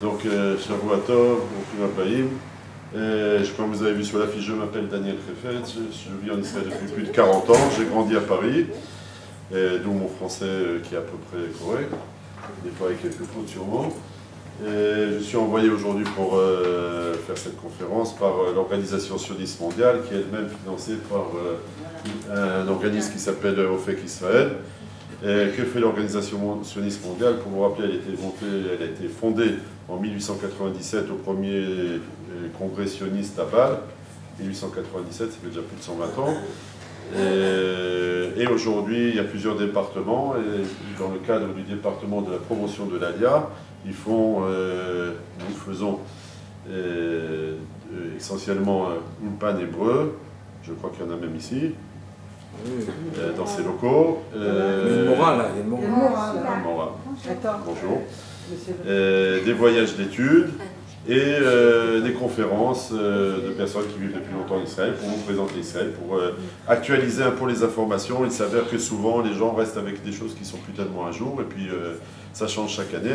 Donc, euh, Shavuatov, Païm. Comme vous avez vu sur l'affiche, je m'appelle Daniel Krefet, je, je, vis en Israël depuis plus de 40 ans, j'ai grandi à Paris, d'où mon français euh, qui est à peu près correct, des fois avec quelques fautes sûrement. Et je suis envoyé aujourd'hui pour euh, faire cette conférence par euh, l'organisation sioniste mondiale, qui est elle-même financée par euh, un organisme qui s'appelle OFEC Israël. Que fait l'organisation sioniste mondiale? Pour vous rappeler, elle a été, montée, elle a été fondée en 1897 au premier euh, congrès sioniste à Bâle. 1897, ça fait déjà plus de 120 ans. Et, et aujourd'hui, il y a plusieurs départements. Et dans le cadre du département de la promotion de l'ALIA, ils font, euh, nous faisons euh, essentiellement un Ulpan hébreu. Je crois qu'il y en a même ici. Euh, dans ces locaux. Euh, il y a une morale, là. Il y a une morale. Bonjour. Euh, des voyages d'études et euh, des conférences euh, de personnes qui vivent depuis longtemps en Israël pour nous présenter Israël, pour actualiser un peu les informations. Il s'avère que souvent les gens restent avec des choses qui sont plus tellement à jour et puis ça change chaque année,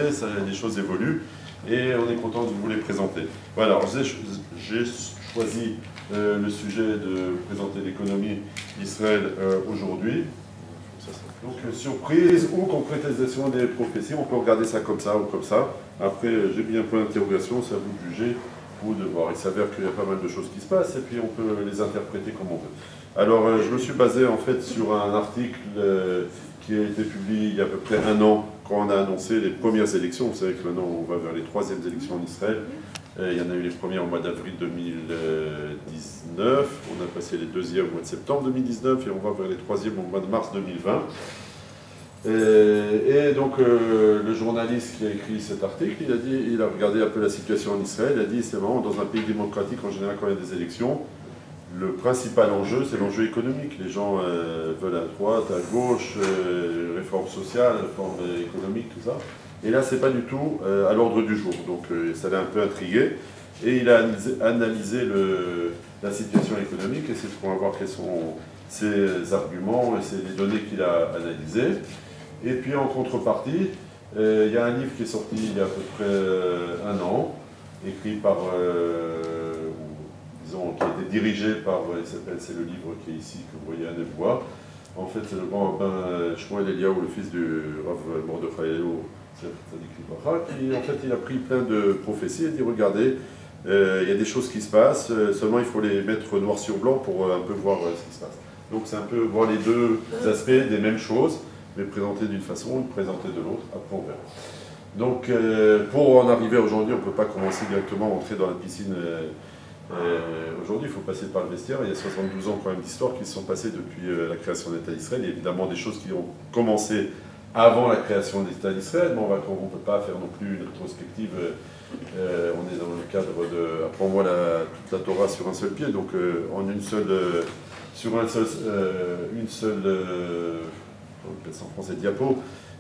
les choses évoluent et on est content de vous les présenter. Voilà, j'ai choisi le sujet de présenter l'économie d'Israël aujourd'hui. Donc, euh, surprise ou concrétisation des prophéties, on peut regarder ça comme ça ou comme ça. Après, j'ai mis un point d'interrogation, c'est à vous de juger ou de voir. Il s'avère qu'il y a pas mal de choses qui se passent et puis on peut les interpréter comme on veut. Alors, je me suis basé en fait sur un article qui a été publié il y a à peu près un an, quand on a annoncé les premières élections. Vous savez que maintenant on va vers les troisièmes élections en Israël. Il y en a eu les premières au mois d'avril 2019, on a passé les deuxièmes au mois de septembre 2019 et on va vers les troisièmes au mois de mars 2020. Et, et donc euh, le journaliste qui a écrit cet article, il a, dit, il a regardé un peu la situation en Israël, il a dit c'est vraiment dans un pays démocratique en général quand il y a des élections, le principal enjeu c'est l'enjeu économique. Les gens euh, veulent à droite, à gauche, euh, réforme sociale, réforme économique, tout ça. Et là, c'est pas du tout euh, à l'ordre du jour. Donc, euh, ça l'a un peu intrigué. Et il a analysé, la situation économique et c'est ce qu'on va voir quels sont ses arguments et c'est les données qu'il a analysées. Et puis, en contrepartie, euh, il y a un livre qui est sorti il y a à peu près un an, écrit par, disons, qui a été dirigé par, s'appelle, c'est le livre qui est ici, que vous voyez à Nevois. En fait, c'est le grand rabbin Shmuel Eliaou, le fils du Rav Mordechai en fait il a pris plein de prophéties et dit regardez, euh, il y a des choses qui se passent, euh, seulement il faut les mettre noir sur blanc pour euh, un peu voir ce qui se passe. Donc c'est un peu voir les deux aspects des mêmes choses, mais présentés d'une façon, présentés de l'autre, après on verra. Donc pour en arriver aujourd'hui, on ne peut pas commencer directement à entrer dans la piscine. aujourd'hui, il faut passer par le vestiaire. Il y a 72 ans quand même d'histoire qui se sont passées depuis la création de l'État d'Israël. Il y a évidemment des choses qui ont commencé avant la création de l'État d'Israël, mais on ne peut pas faire non plus une rétrospective. Euh, on est dans le cadre de. La, toute la Torah sur un seul pied, donc euh, en une seule. Euh, sur un seul, une seule. en français diapo.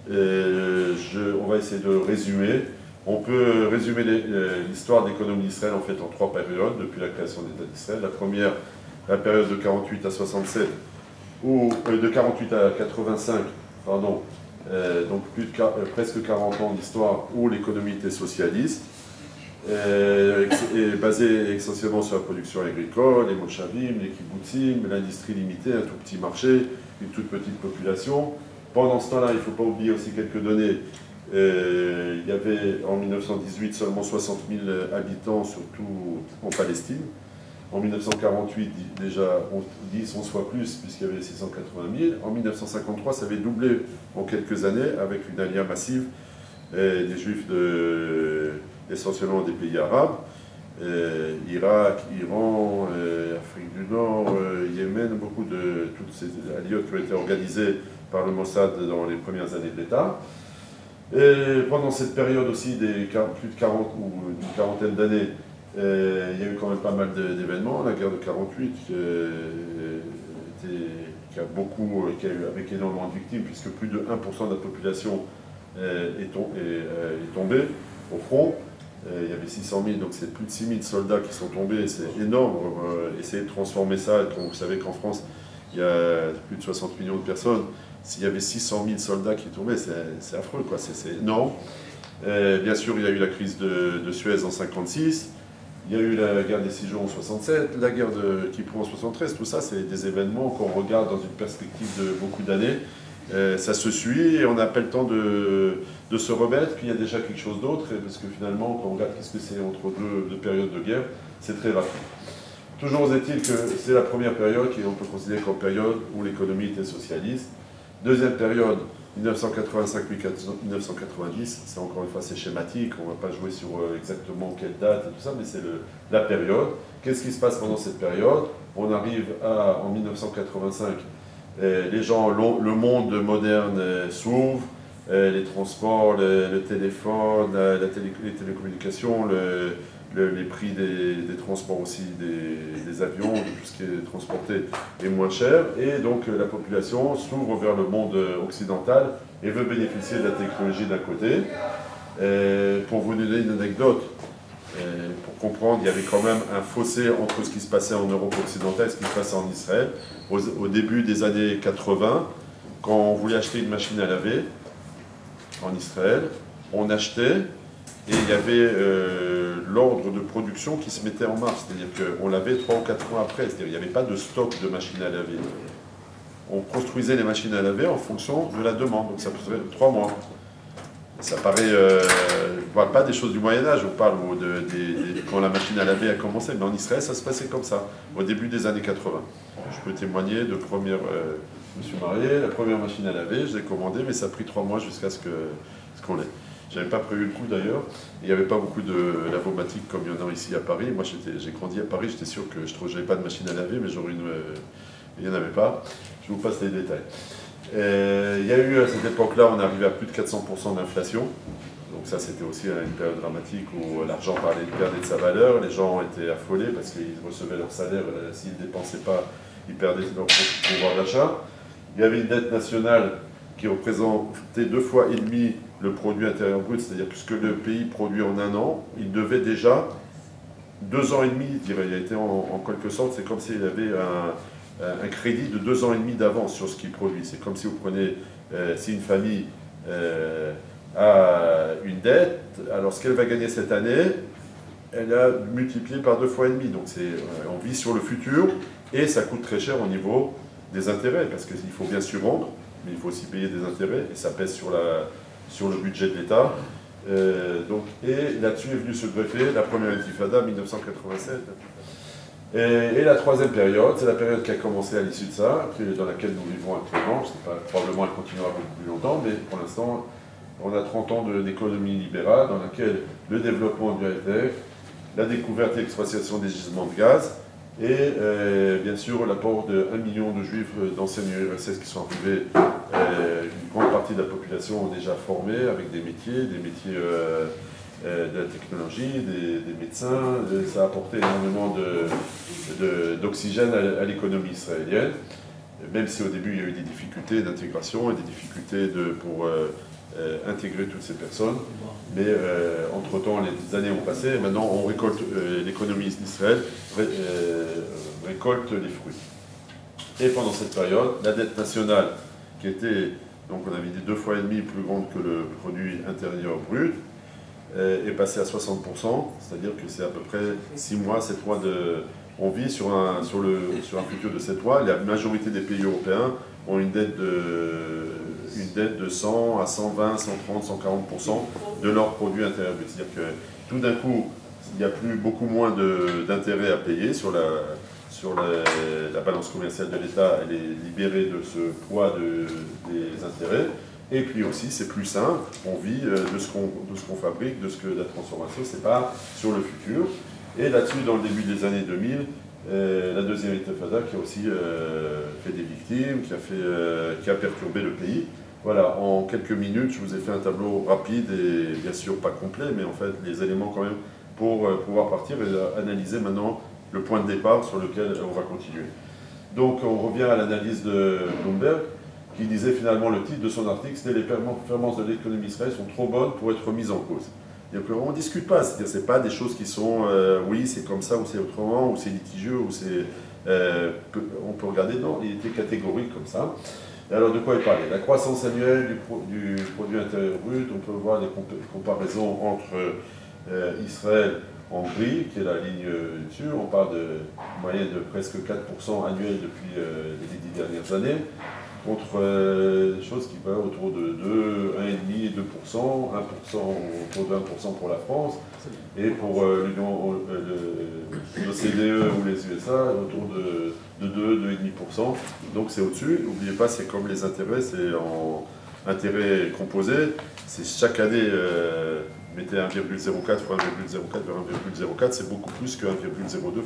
On va essayer de résumer. On peut résumer l'histoire de l'économie d'Israël en fait en trois périodes depuis la création de l'État d'Israël. La première, la période de 48 à 67, ou de 48 à 85, pardon, euh, donc plus de, euh, presque 40 ans d'histoire où l'économie était socialiste, euh, et basée essentiellement sur la production agricole, les moshavim, les kibbutzim, l'industrie limitée, un tout petit marché, une toute petite population. Pendant ce temps-là, il ne faut pas oublier aussi quelques données. Il y avait en 1918 seulement 60 000 habitants, surtout en Palestine. En 1948, déjà, on dit 100 fois plus, puisqu'il y avait 680 000. En 1953, ça avait doublé en quelques années, avec une alliance massive des juifs de, essentiellement des pays arabes. Irak, Iran, Afrique du Nord, Yémen, beaucoup de toutes ces alliances qui ont été organisées par le Mossad dans les premières années de l'État. Et pendant cette période aussi, des plus de 40 ou une quarantaine d'années, euh, il y a eu quand même pas mal d'événements. La guerre de 48 euh, était, qui a beaucoup, qui a eu, avec énormément de victimes, puisque plus de 1% de la population euh, est, tom, est, est, tombée au front. il y avait 600 000, donc c'est plus de 6 000 soldats qui sont tombés, c'est énorme. essayer de transformer ça, vous savez qu'en France, il y a plus de 60 millions de personnes. S'il y avait 600 000 soldats qui tombaient, c'est affreux, quoi. C'est énorme. bien sûr, il y a eu la crise de, Suez en 56. Il y a eu la guerre des six jours en 67, la guerre de Kippour en 73. Tout ça, c'est des événements qu'on regarde dans une perspective de beaucoup d'années. ça se suit et on n'a pas le temps de, se remettre qu'il y a déjà quelque chose d'autre. Parce que finalement, quand on regarde qu'est-ce que c'est entre deux, deux périodes de guerre, c'est très rapide. Toujours est-il que c'est la première période qu'on peut considérer comme période où l'économie était socialiste. Deuxième période, 1985-1990, c'est encore une fois c'est schématique, on ne va pas jouer sur euh, exactement quelle date et tout ça, mais c'est la période. Qu'est-ce qui se passe pendant cette période? On arrive à, en 1985, les gens, le monde moderne euh, s'ouvre, les transports, le, téléphone, les télécommunications, le, les prix des, transports aussi, des, avions, tout ce qui est transporté est moins cher. Et donc euh, la population s'ouvre vers le monde occidental et veut bénéficier de la technologie d'un côté. pour vous donner une anecdote, pour comprendre, il y avait quand même un fossé entre ce qui se passait en Europe occidentale et ce qui se passait en Israël. Au, début des années 80, quand on voulait acheter une machine à laver en Israël, on achetait et il y avait euh, l'ordre de production qui se mettait en marche, c'est-à-dire qu'on l'avait trois ou quatre mois après, c'est-à-dire qu'il n'y avait pas de stock de machines à laver. On construisait les machines à laver en fonction de la demande, donc ça faisait trois mois. Ça paraît, euh, parle pas des choses du Moyen-Âge, on parle de, quand la machine à laver a commencé, mais en Israël ça se passait comme ça, au début des années 80. Je peux témoigner de première, euh, je me suis marié, la première machine à laver, je l'ai commandée, mais ça a pris trois mois jusqu'à ce qu'on ce qu'on l'ait. J'avais pas prévu le coup d'ailleurs. Il n'y avait pas beaucoup de lavomatique comme il y en a ici à Paris. Moi, j'ai grandi à Paris, j'étais sûr que je n'avais pas de machine à laver, mais j'aurais une. Euh, il n'y en avait pas. Je vous passe les détails. il y a eu à cette époque-là, on arrivé à plus de 400% d'inflation. Donc ça, c'était aussi une période dramatique où l'argent perdait de sa valeur. Les gens étaient affolés parce qu'ils recevaient leur salaire. S'ils ne dépensaient pas, ils perdaient leur pouvoir d'achat. Il y avait une dette nationale qui représentait deux fois et demi le produit intérieur brut, c'est-à-dire que ce que le pays produit en un an, il devait déjà deux ans et demi, dirais, il a été en, quelque sorte, c'est comme s'il avait un, crédit de deux ans et demi d'avance sur ce qu'il produit. C'est comme si vous prenez, euh, si une famille euh, a une dette, alors ce qu'elle va gagner cette année, elle a multiplié par deux fois et demi. Donc euh, on vit sur le futur et ça coûte très cher au niveau des intérêts, parce qu'il faut bien sûr rendre, mais il faut aussi payer des intérêts, et ça pèse sur la, sur le budget de l'État. Euh, et là-dessus est venu se greffer la première intifada 1987. Et, et, la troisième période, c'est la période qui a commencé à l'issue de ça, dans laquelle nous vivons actuellement. Probablement elle continuera beaucoup plus longtemps, mais pour l'instant, on a 30 ans d'économie libérale dans laquelle le développement du high-tech, la découverte et l'exploitation des gisements de gaz, et euh, bien sûr l'apport de 1 million de juifs d'anciennes URSS qui sont arrivés, euh, une grande de la population déjà formé avec des métiers, des métiers euh, de la technologie, des, médecins, ça a apporté énormément d'oxygène à, l'économie israélienne, même si au début il y a eu des difficultés d'intégration et des difficultés pour euh, intégrer toutes ces personnes. Mais euh, entre-temps, les années ont passé et maintenant on récolte, euh, l'économie d'Israël récolte les fruits. Et pendant cette période, la dette nationale, qui était, donc on avait dit deux fois et demi plus grande que le produit intérieur brut, est passée à 60%, c'est-à-dire que c'est à peu près 6 mois, 7 mois de... On vit sur un, sur, le, sur un futur de 7 mois. La majorité des pays européens ont une dette de une dette de 100 à 120, 130, 140% de leur produit intérieur brut. C'est-à-dire que tout d'un coup, il n'y a plus beaucoup moins d'intérêts à payer sur la, sur la, balance commerciale de l'État, elle est libérée de ce poids de, des intérêts. Et puis aussi, c'est plus simple, on vit euh, de ce qu'on fabrique, de ce que la transformation, pas sur le futur. Et là-dessus, dans le début des années 2000, euh, la deuxième intifada qui a aussi euh, fait des victimes, qui a, fait, qui a perturbé le pays. Voilà, en quelques minutes, je vous ai fait un tableau rapide et bien sûr pas complet, mais en fait les éléments quand même pour pouvoir partir et analyser maintenant le point de départ sur lequel on va continuer. Donc on revient à l'analyse de Bloomberg qui disait finalement le titre de son article, c'était les performances de l'économie israélienne sont trop bonnes pour être mises en cause. on ne discute pas, c'est-à-dire c'est pas des choses qui sont euh, oui c'est comme ça ou c'est autrement ou c'est litigieux ou c'est euh, on peut regarder non il était catégorique comme ça Et alors de quoi il parlait? La croissance annuelle du, produit intérieur brut, on peut voir des comparaisons entre euh, Israël en gris, qui est la ligne dessus, on parle de moyenne de presque 4% annuel depuis euh, les dix dernières années, contre euh, des choses qui vont autour de 2, 1,5 et 2%, 1% autour de 1% pour la France, et pour euh, l'Union, l'OCDE ou les USA, autour de, 2, 2,5%. Donc c'est au-dessus. N'oubliez pas, c'est comme les intérêts, c'est en intérêt composé, c'est chaque année mettez 1,04 fois 1,04 vers 1,04, c'est beaucoup plus que 1,02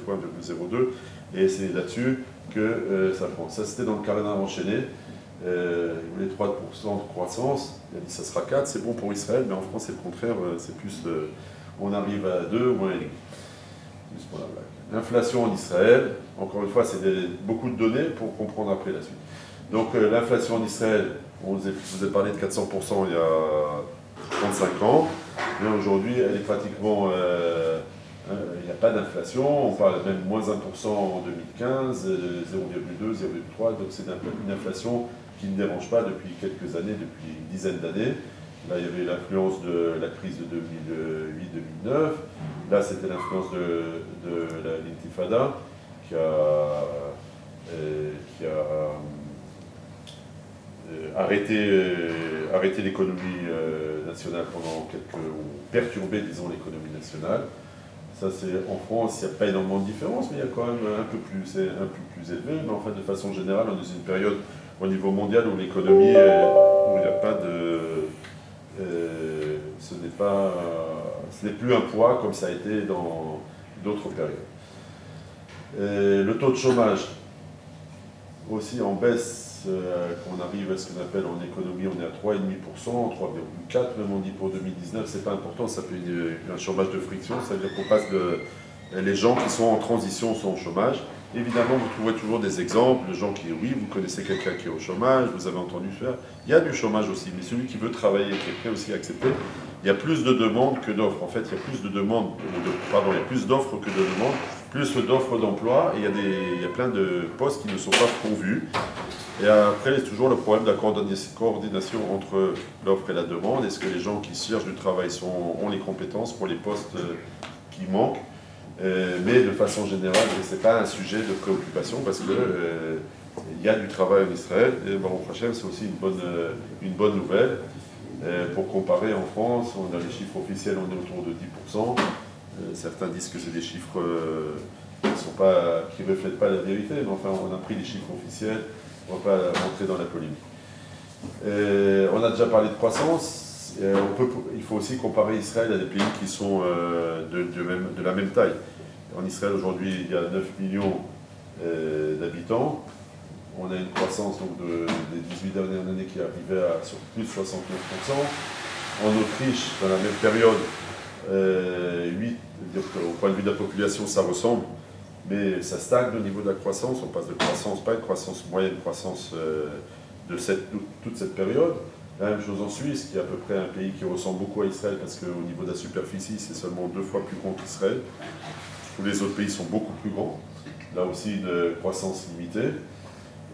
fois 1,02. Et c'est là-dessus que euh, ça prend. Ça, c'était dans le calendrier enchaîné. Euh, il voulait 3% de croissance. Il a dit ça sera 4, c'est bon pour Israël, mais en France, c'est le contraire. Euh, c'est plus, on arrive à 2 ou 1,5. Juste pour la blague. L'inflation en Israël, encore une fois, c'est beaucoup de données pour comprendre après la suite. Donc, l'inflation en Israël, on vous, vous a parlé de 400% il y a 35 ans. Mais aujourd'hui, elle est pratiquement. Euh, euh, il n'y a pas d'inflation, on parle même moins 1% en 2015, 0,2, 0,3, donc c'est une inflation qui ne dérange pas depuis quelques années, depuis une dizaine d'années. Là, il y avait l'influence de la crise de 2008-2009. Là, c'était l'influence de, l'intifada qui a, euh, qui a arrêté, arrêté l'économie nationale pendant quelques. ou perturber, disons, l'économie nationale. Ça, c'est en France, il n'y a pas énormément de différence, mais il y a quand même un peu plus, élevé. Mais en fait, de façon générale, on est dans une période au niveau mondial où l'économie, où il n'y a pas de, euh, ce n'est pas, ce n'est plus un poids comme ça a été dans d'autres périodes. le taux de chômage aussi en baisse euh, qu'on arrive à ce qu'on appelle en économie, on est à 3,5%, 3,4%, même on dit pour 2019, c'est pas important, ça fait un chômage de friction, c'est-à-dire qu'on passe de. Les gens qui sont en transition sont au chômage. Évidemment, vous trouvez toujours des exemples de gens qui, oui, vous connaissez quelqu'un qui est au chômage, vous avez entendu faire. Il y a du chômage aussi, mais celui qui veut travailler, qui est prêt aussi à accepter, il y a plus de demandes que d'offres. En fait, il y a plus de demandes, pardon, il y a plus d'offres que de demandes, plus d'offres d'emploi, il y, a plein de postes qui ne sont pas pourvus. Et après, il y a toujours le problème de la coordination entre l'offre et la demande. Est-ce que les gens qui cherchent du travail ont les compétences pour les postes euh, qui manquent? Euh, Mais de façon générale, ce n'est pas un sujet de préoccupation parce qu'il euh, y a du travail en Israël. Et Baruch Hashem, c'est aussi une bonne, une bonne nouvelle. pour comparer en France, on a les chiffres officiels, on est autour de 10%. Certains disent que c'est des chiffres qui ne reflètent pas la vérité, mais enfin, on a pris les chiffres officiels on ne va pas rentrer dans la polémique. on a déjà parlé de croissance. il faut aussi comparer Israël à des pays qui sont euh, de, la même taille. En Israël, aujourd'hui, il y a 9 millions euh, d'habitants. On a une croissance donc, des 18 dernières années qui arrivait à sur plus de 69%. En Autriche, dans la même période, 8, euh, au point de vue de la population, ça ressemble mais ça stagne au niveau de la croissance. On passe de croissance, pas une croissance moyenne, croissance euh, de cette, toute cette période. La même chose en Suisse, qui est à peu près un pays qui ressemble beaucoup à Israël, parce qu'au niveau de la superficie, c'est seulement deux fois plus grand qu'Israël. Tous les autres pays sont beaucoup plus grands. Là aussi, une croissance limitée.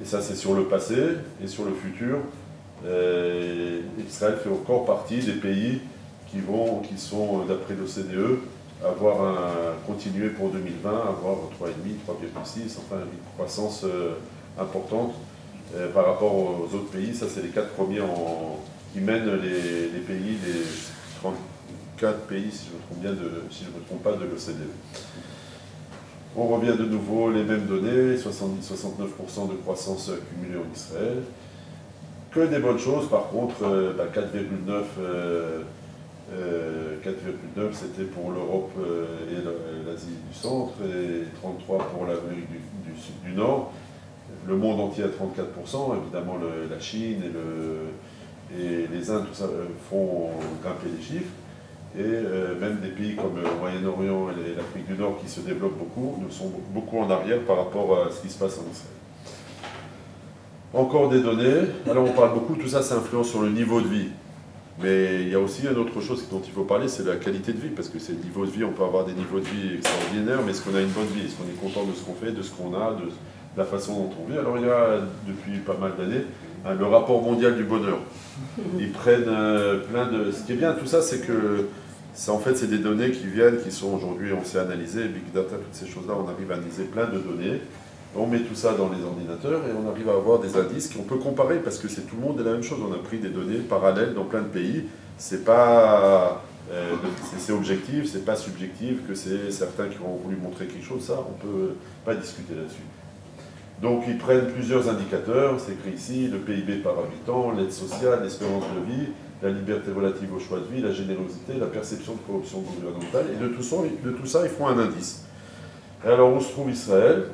Et ça, c'est sur le passé et sur le futur. Euh, Israël fait encore partie des pays qui, vont, qui sont, d'après l'OCDE, avoir un, pour 2020, avoir 3,5, 3,6, enfin une croissance euh, importante euh, par rapport aux autres pays. Ça, c'est les quatre premiers qui mènent les, pays, les 34 pays, si je, me trompe bien si je me trompe pas, de l'OCDE. On revient de nouveau les mêmes données, 70, 69% de croissance cumulée en Israël. Que des bonnes choses, par contre, 4,9% euh, bah, 4,9 euh, c'était pour l'Europe euh, et l'Asie du Centre et 33 pour l'Amérique du, du, Nord. Le monde entier à 34%, évidemment la Chine et, le, et, les Indes, euh, font grimper les chiffres. Et même des pays comme le Moyen-Orient et l'Afrique du Nord qui se développent beaucoup, nous sont beaucoup en arrière par rapport à ce qui se passe en Israël. Encore des données. Alors on parle beaucoup, tout ça, ça influence sur le niveau de vie. Mais il y a aussi une autre chose dont il faut parler, c'est la qualité de vie, parce que c'est le niveau de vie, on peut avoir des niveaux de vie extraordinaires, mais est-ce qu'on a une bonne vie? Est-ce qu'on est content de ce qu'on fait, de ce qu'on a, de la façon dont on vit? Alors il y a, depuis pas mal d'années, hein, le rapport mondial du bonheur. Ils prennent euh, plein de... Ce qui est bien, tout ça, c'est que en fait, c'est des données qui viennent, qui sont aujourd'hui, on sait analyser, Big Data, toutes ces choses-là, on arrive à analyser plein de données. On met tout ça dans les ordinateurs et on arrive à avoir des indices qu'on peut comparer parce que c'est tout le monde est la même chose. On a pris des données parallèles dans plein de pays. C'est pas euh, c'est objectif, c'est pas subjectif, que c'est certains qui ont voulu montrer quelque chose. Ça, on peut pas discuter là-dessus. Donc ils prennent plusieurs indicateurs, c'est écrit ici, le PIB par habitant, l'aide sociale, l'espérance de vie, la liberté relative au choix de vie, la générosité, la perception de corruption gouvernementale, et de tout ça, de tout ça ils font un indice. Et alors où se trouve Israël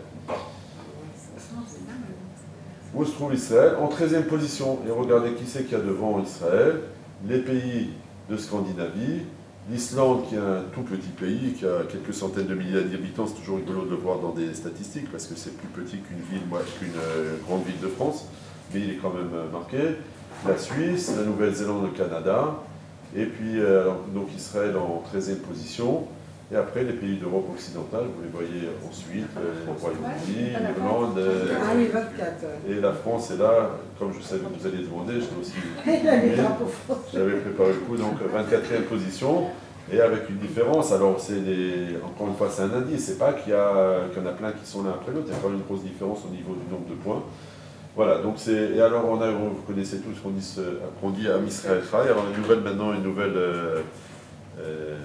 Où se trouve Israël En 13e position. Et regardez qui c'est qu'il y a devant Israël. Les pays de Scandinavie, L'Islande, qui est un tout petit pays, qui a quelques centaines de milliers d'habitants, c'est toujours rigolo de le voir dans des statistiques, parce que c'est plus petit qu'une ville, qu'une euh, grande ville de France, mais il est quand même euh, marqué. La Suisse, la Nouvelle-Zélande, le Canada, et puis euh, donc Israël en 13e position, et après, les pays d'Europe occidentale, vous les voyez ensuite, le Royaume-Uni, l'Irlande, ah, et la France est là, comme je savais que vous alliez demander, j'étais aussi. J'avais préparé le coup, donc 24e position, et avec une différence. Alors, c'est encore une fois, c'est un indice, c'est pas qu'il y, en a plein qui sont l'un après l'autre, il y a quand même une grosse différence au niveau du nombre de points. Voilà, donc c'est. Et alors, on a, vous connaissez tous ce qu'on dit, qu'on dit à Israël Alors, une nouvelle maintenant, une nouvelle. Euh, euh,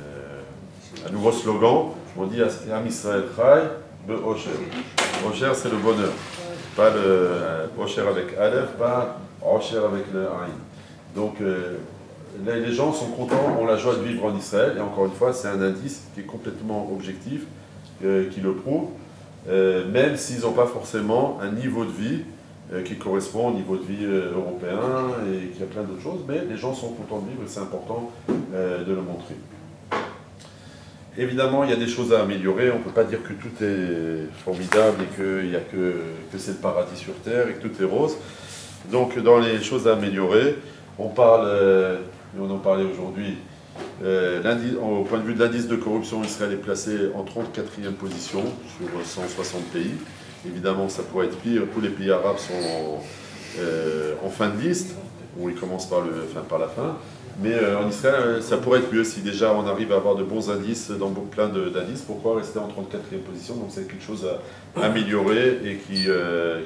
un nouveau slogan, on dit Am Israël Chai, Be Osher. Osher, c'est le bonheur. Pas le euh, Osher avec Aleph, pas Osher avec le Aïn. Donc, euh, les gens sont contents, ont la joie de vivre en Israël, et encore une fois, c'est un indice qui est complètement objectif, euh, qui le prouve, même s'ils n'ont pas forcément un niveau de vie qui correspond au niveau de vie européen et qui a plein d'autres choses, mais les gens sont contents de vivre et c'est important de le montrer. Évidemment, il y a des choses à améliorer. On ne peut pas dire que tout est formidable et que, y a que, que c'est le paradis sur Terre et que tout est rose. Donc, dans les choses à améliorer, on parle, euh, et on en parlait aujourd'hui, euh, au point de vue de l'indice de corruption, Israël est placé en 34e position sur 160 pays. Évidemment, ça pourrait être pire. Tous les pays arabes sont en, euh, fin de liste, où ils commencent par, le, par la fin. Mais euh, en Israël, euh, ça pourrait être mieux si déjà on arrive à avoir de bons indices dans plein d'indices. Pourquoi rester en 34e position? Donc c'est quelque chose à améliorer et qui n'est euh,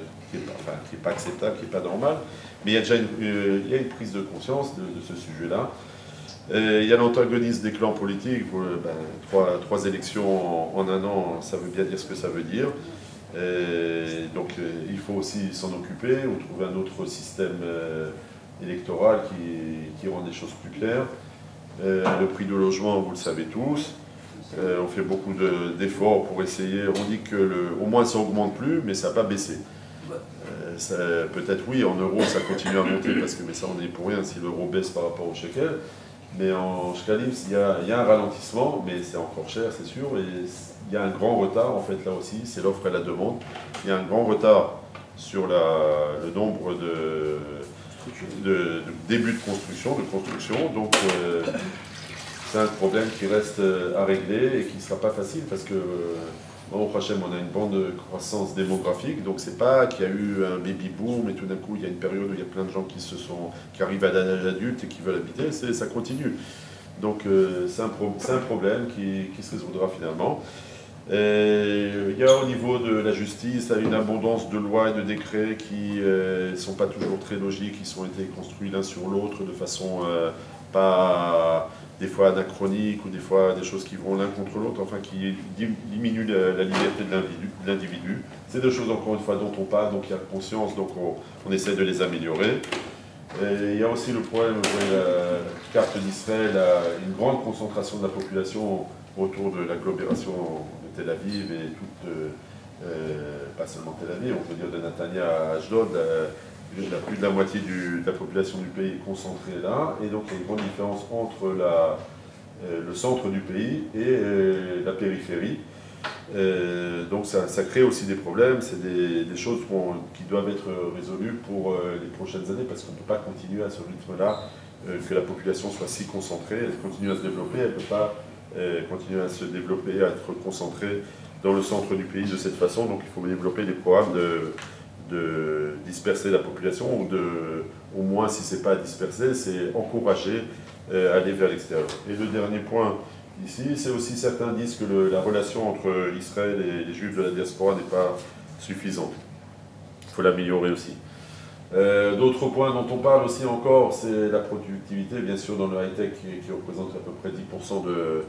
pas, acceptable, qui n'est pas normal. Mais il y a déjà une, une prise de conscience de, ce sujet-là. Il y a l'antagonisme des clans politiques. Ben, trois, élections en, un an, ça veut bien dire ce que ça veut dire. donc il faut aussi s'en occuper ou trouver un autre système électorale qui, rend des choses plus claires. Euh, le prix du logement, vous le savez tous. Euh, on fait beaucoup d'efforts pour essayer. On dit que le, au moins ça augmente plus, mais ça n'a pas baissé. Euh, peut-être oui, en euros ça continue à monter parce que mais ça on est pour rien si l'euro baisse par rapport au shekel. Mais en shekalim, il y, y a un ralentissement, mais c'est encore cher, c'est sûr. Et il y a un grand retard en fait là aussi, c'est l'offre et la demande. Il y a un grand retard sur la, le nombre de de, début de construction, de construction. Donc euh, c'est un problème qui reste euh, à régler et qui ne sera pas facile parce que euh, au Hachem, on a une bande croissance démographique, donc c'est pas qu'il y a eu un baby boom et tout d'un coup il y a une période où il y a plein de gens qui arrivent à l'âge adulte et qui veulent habiter, ça continue. Donc c'est un, problème qui, se résoudra finalement. Euh, il y a au niveau de la justice une abondance de lois et de décrets qui ne euh, sont pas toujours très logiques, qui ont été construits l'un sur l'autre de façon euh, pas des fois anachronique ou des fois des choses qui vont l'un contre l'autre, enfin qui diminuent la, liberté de l'individu. C'est des choses encore une fois dont on parle, donc il y a conscience, donc on, essaie de les améliorer. il y a aussi le problème, voyez la carte d'Israël, une grande concentration de la population autour de l'agglomération Tel Aviv et toute, euh, euh, pas seulement Tel Aviv, on peut dire de Natania à Ashdod, euh, plus de la moitié de la population du pays concentrée là, et donc il y a une grande différence entre la, le centre du pays et la périphérie. donc ça, crée aussi des problèmes, c'est des, choses qui doivent être résolues pour les prochaines années, parce qu'on ne peut pas continuer à ce rythme-là, que la population soit si concentrée, elle continue à se développer, elle ne peut pas continuer à se développer, à être concentré dans le centre du pays de cette façon. Donc il faut développer des programmes de, disperser la population, ou de, au moins si ce n'est pas disperser, c'est encourager à aller vers l'extérieur. Et le dernier point ici, c'est aussi certains disent que la relation entre Israël et les Juifs de la diaspora n'est pas suffisante. Il faut l'améliorer aussi. Euh, d'autres points dont on parle aussi encore, c'est la productivité, bien sûr, dans le high-tech qui, représente à peu près 10% de,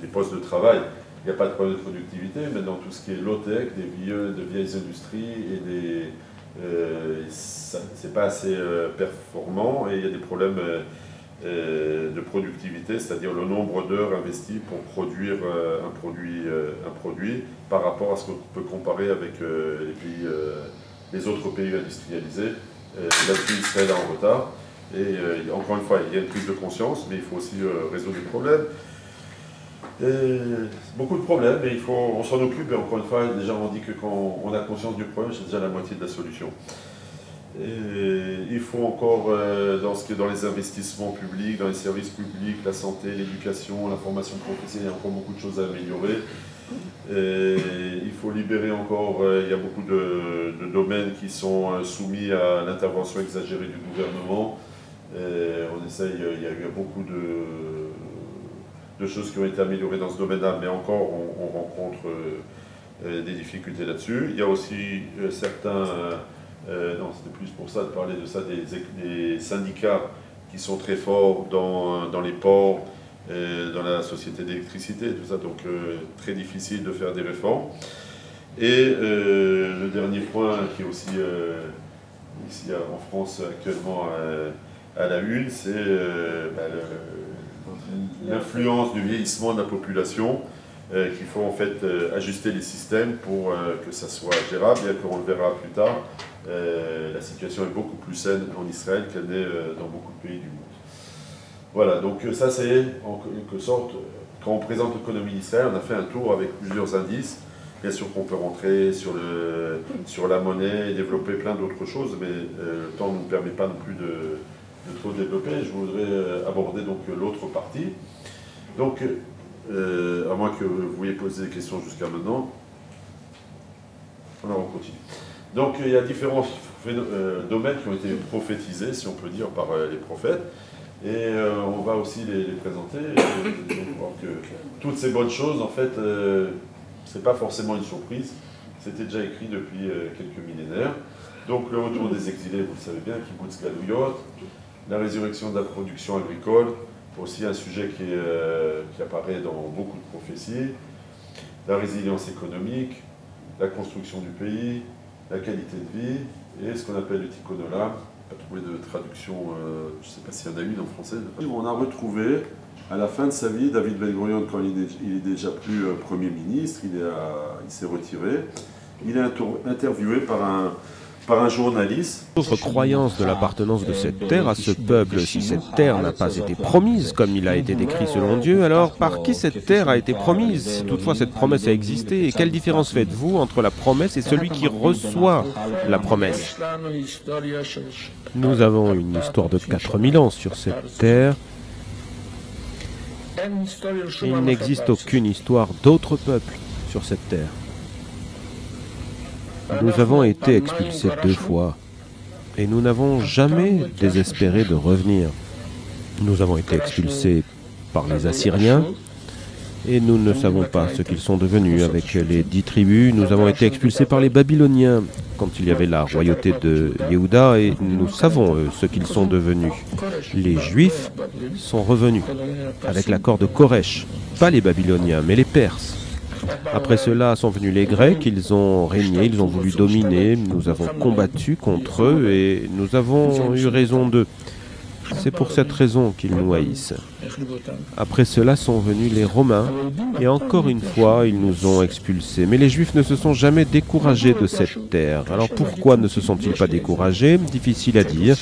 des, postes de travail. Il n'y a pas de problème de productivité, mais dans tout ce qui est low-tech, des vieilles, de vieilles industries, et des, euh, pas assez euh, performant et il y a des problèmes de productivité, c'est-à-dire le nombre d'heures investies pour produire un, produit, un produit par rapport à ce qu'on peut comparer avec les pays les autres pays industrialisés. Euh, Là-dessus, Israël est en retard. Et euh, encore une fois, il y a une prise de conscience, mais il faut aussi euh, résoudre les problèmes. beaucoup de problèmes, mais il faut, on s'en occupe. Et encore une fois, déjà on dit que quand on a conscience du problème, c'est déjà la moitié de la solution. Et il faut encore, dans, ce qui est dans les investissements publics, dans les services publics, la santé, l'éducation, la formation professionnelle, il y a encore beaucoup de choses à améliorer. Il faut libérer encore, euh, il y a beaucoup de, domaines qui sont euh, soumis à l'intervention exagérée du gouvernement. on essaye, il y a eu beaucoup de, choses qui ont été améliorées dans ce domaine-là, mais encore on, rencontre euh, des difficultés là-dessus. Il y a aussi certains, non c'était plus pour ça de parler de ça, des, syndicats qui sont très forts dans les ports, dans la société d'électricité tout ça, donc euh, très difficile de faire des réformes. Et euh, le dernier point qui est aussi euh, ici en France actuellement à la une, c'est bah, l'influence du vieillissement de la population qu'il faut en fait ajuster les systèmes pour que ça soit gérable, bien qu'on le verra plus tard, la situation est beaucoup plus saine en Israël qu'elle n'est dans beaucoup de pays du monde. Voilà, donc euh, ça c'est en quelque sorte, quand on présente l'économie d'Israël, on a fait un tour avec plusieurs indices. Bien sûr qu'on peut rentrer sur, la monnaie développer plein d'autres choses, mais euh, le temps ne nous permet pas non plus de, trop développer. Je voudrais euh, aborder donc l'autre partie. Donc, à moins que vous vouliez poser des questions jusqu'à maintenant. Alors on continue. Donc il y a différents domaines qui ont été prophétisés, si on peut dire, par les prophètes. Et euh, on va aussi les, présenter. Toutes ces bonnes choses, en fait, euh, ce n'est pas forcément une surprise. C'était déjà écrit depuis euh, quelques millénaires. Donc le retour des exilés, vous le savez bien, Kibbutz Galouyot, la résurrection de la production agricole, aussi un sujet qui, qui, apparaît dans beaucoup de prophéties, la résilience économique, la construction du pays, la qualité de vie, et ce qu'on appelle le On a retrouvé à la fin de sa vie David Ben Gurion quand il est, déjà plus euh, Premier ministre, il s'est retiré. Il est interviewé par un, par un journaliste. Notre croyance de l'appartenance de cette terre à ce peuple, si cette terre n'a pas été promise comme il a été décrit selon Dieu, alors par qui cette terre a été promise Si toutefois cette promesse a existé, et quelle différence faites-vous entre la promesse et celui qui reçoit la promesse? Nous avons une histoire de 4000 ans sur cette terre. Il n'existe aucune histoire d'autre peuple sur cette terre. Nous avons été expulsés deux fois et nous n'avons jamais désespéré de revenir. Nous avons été expulsés par les Assyriens et nous ne savons pas ce qu'ils sont devenus avec les dix tribus. Nous avons été expulsés par les Babyloniens quand il y avait la royauté de Yehuda et nous savons ce qu'ils sont devenus. Les Juifs sont revenus avec l'accord de Koresh, pas les Babyloniens mais les Perses. Après cela sont venus les Grecs, ils ont régné, ils ont voulu dominer, nous avons combattu contre eux et nous avons eu raison d'eux. C'est pour cette raison qu'ils nous haïssent. Après cela sont venus les Romains, et encore une fois, ils nous ont expulsés. Mais les Juifs ne se sont jamais découragés de cette terre. Alors pourquoi ne se sont-ils pas découragés? Difficile à dire.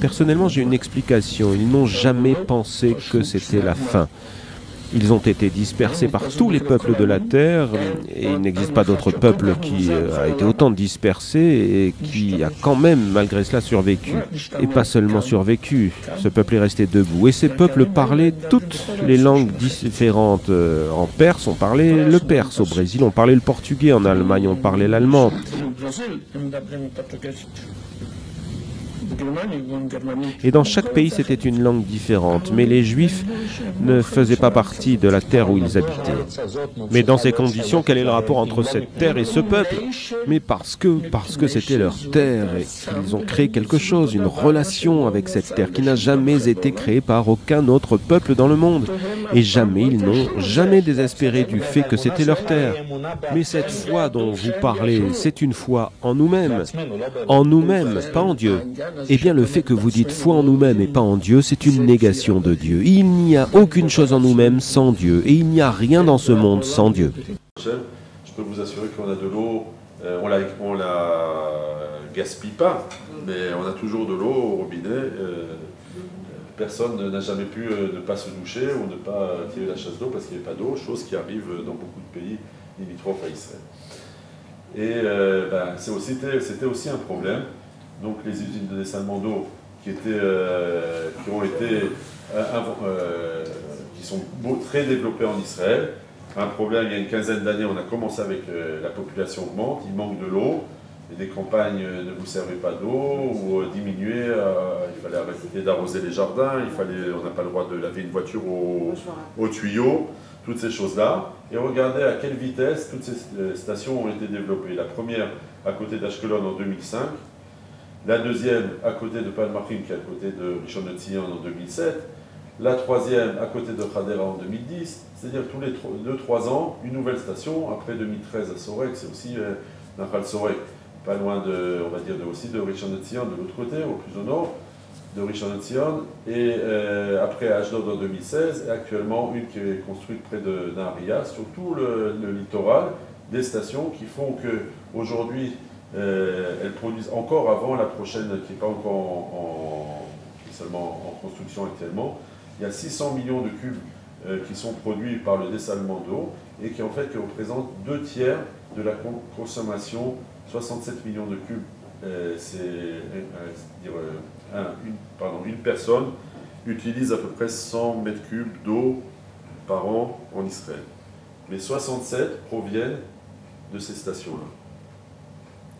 Personnellement, j'ai une explication. Ils n'ont jamais pensé que c'était la fin. Ils ont été dispersés par tous les peuples de la terre et il n'existe pas d'autre peuple qui a été autant dispersé et qui a quand même, malgré cela, survécu. Et pas seulement survécu, ce peuple est resté debout. Et ces peuples parlaient toutes les langues différentes. Euh, en Perse, on parlait le perse. Au Brésil, on parlait le portugais. En Allemagne, on parlait l'allemand. Et dans chaque pays, c'était une langue différente. Mais les Juifs ne faisaient pas partie de la terre où ils habitaient. Mais dans ces conditions, quel est le rapport entre cette terre et ce peuple? Mais parce que, parce que c'était leur terre et qu'ils ont créé quelque chose, une relation avec cette terre qui n'a jamais été créée par aucun autre peuple dans le monde. Et jamais ils n'ont jamais désespéré du fait que c'était leur terre. Mais cette foi dont vous parlez, c'est une foi en nous-mêmes. En nous-mêmes, pas en Dieu. Eh bien, le fait que vous dites foi en nous-mêmes et pas en Dieu, c'est une négation de Dieu. Il n'y a aucune chose en nous-mêmes sans Dieu, et il n'y a rien dans ce monde sans Dieu. Je peux vous assurer qu'on a de l'eau, euh, on la, la gaspille pas, mais on a toujours de l'eau au robinet. Euh, personne n'a jamais pu euh, ne pas se doucher ou ne pas tirer la chasse d'eau parce qu'il n'y avait pas d'eau, chose qui arrive dans beaucoup de pays limitrophes à Israël. Et ben, c'était aussi un problème donc les usines de dessalement d'eau qui, euh, ont été euh, euh, qui sont très développées en Israël. Un problème, il y a une quinzaine d'années, on a commencé avec la population augmente, il manque de l'eau, et des campagnes ne vous servaient pas d'eau, ou diminuer, il fallait arrêter d'arroser les jardins, il fallait, on n'a pas le droit de laver une voiture au, au tuyau, toutes ces choses-là. Et regardez à quelle vitesse toutes ces stations ont été développées. La première à côté d'Ashkelon en 2005, la deuxième à côté de Palmachim, qui est à côté de Rishon en 2007, la troisième à côté de Khadera en 2010, c'est-à-dire tous les 2-3 ans, une nouvelle station, après 2013 à Sorek, c'est aussi euh, Nahal Sorek, pas loin de, on va dire, de, aussi de Rishon de l'autre côté, au plus au nord, de Rishon et euh, après Ashdod en 2016, et actuellement une qui est construite près de Naharia, sur tout le, le littoral, des stations qui font que aujourd'hui euh, elles produisent encore avant la prochaine qui n'est pas encore en, seulement en construction actuellement. Il y a 600 millions de cubes euh, qui sont produits par le dessalement d'eau et qui en fait représentent deux tiers de la consommation, 67 millions de cubes. Euh, c'est dire une, pardon, une personne utilise à peu près 100 mètres cubes d'eau par an en Israël. Mais 67 proviennent de ces stations-là.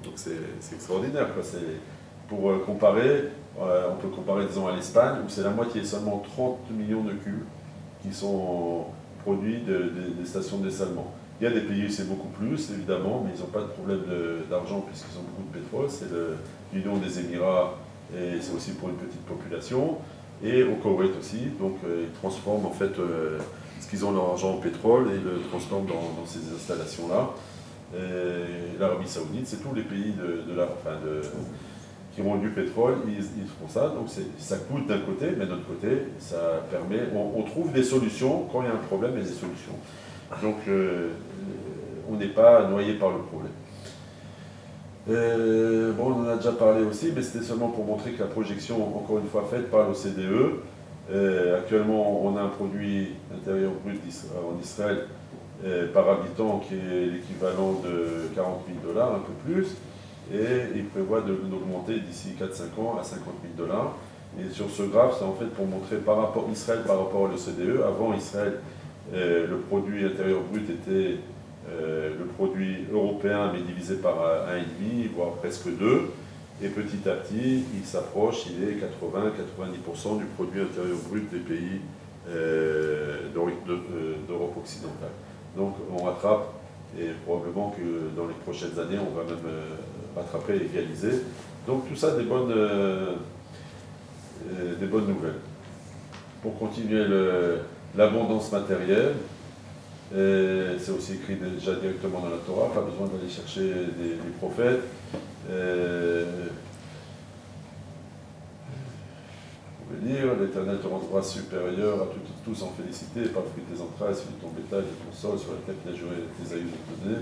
Donc c'est extraordinaire. Pour euh, comparer, euh, on peut comparer disons à l'Espagne, où c'est la moitié, seulement 30 millions de cubes qui sont produits des stations de dessalement. Il y a des pays où c'est beaucoup plus, évidemment, mais ils n'ont pas de problème d'argent puisqu'ils ont beaucoup de pétrole. C'est l'Union des Émirats et c'est aussi pour une petite population. Et au Koweït aussi, donc euh, ils transforment en fait ce qu'ils ont leur argent en pétrole et le transforment dans ces installations-là. L'Arabie Saoudite, c'est tous les pays de, qui ont du pétrole, ils, font ça. Donc ça coûte d'un côté, mais d'un autre côté, ça permet. On, trouve des solutions. Quand il y a un problème, il des solutions. Donc euh, on n'est pas noyé par le problème. Euh, bon, on en a déjà parlé aussi, mais c'était seulement pour montrer que la projection, encore une fois faite par l'OCDE, euh, actuellement on a un produit intérieur brut en Israël euh, par habitant qui est l'équivalent de 40 000 dollars, un peu plus, et il prévoit d'augmenter d'ici 4-5 ans à 50 000 dollars. Et sur ce graphe, c'est en fait pour montrer par rapport Israël par rapport à l'OCDE. Avant Israël, euh, le produit intérieur brut était euh, le produit européen, mais divisé par 1,5, voire presque 2. Et petit à petit, il s'approche, il est 80-90% du produit intérieur brut des pays d'Europe occidentale. Donc on rattrape, et probablement que dans les prochaines années, on va même euh, rattraper et égaliser. Donc tout ça, des bonnes, euh, euh, des bonnes nouvelles. Pour continuer l'abondance matérielle, c'est aussi écrit déjà directement dans la Torah, pas besoin d'aller chercher des, prophètes l'Éternel te rendra supérieur à tous en félicité, par le fruit de tes entrailles, celui de ton bétail, de ton sol, sur laquelle tu as juré tes aïeux donner.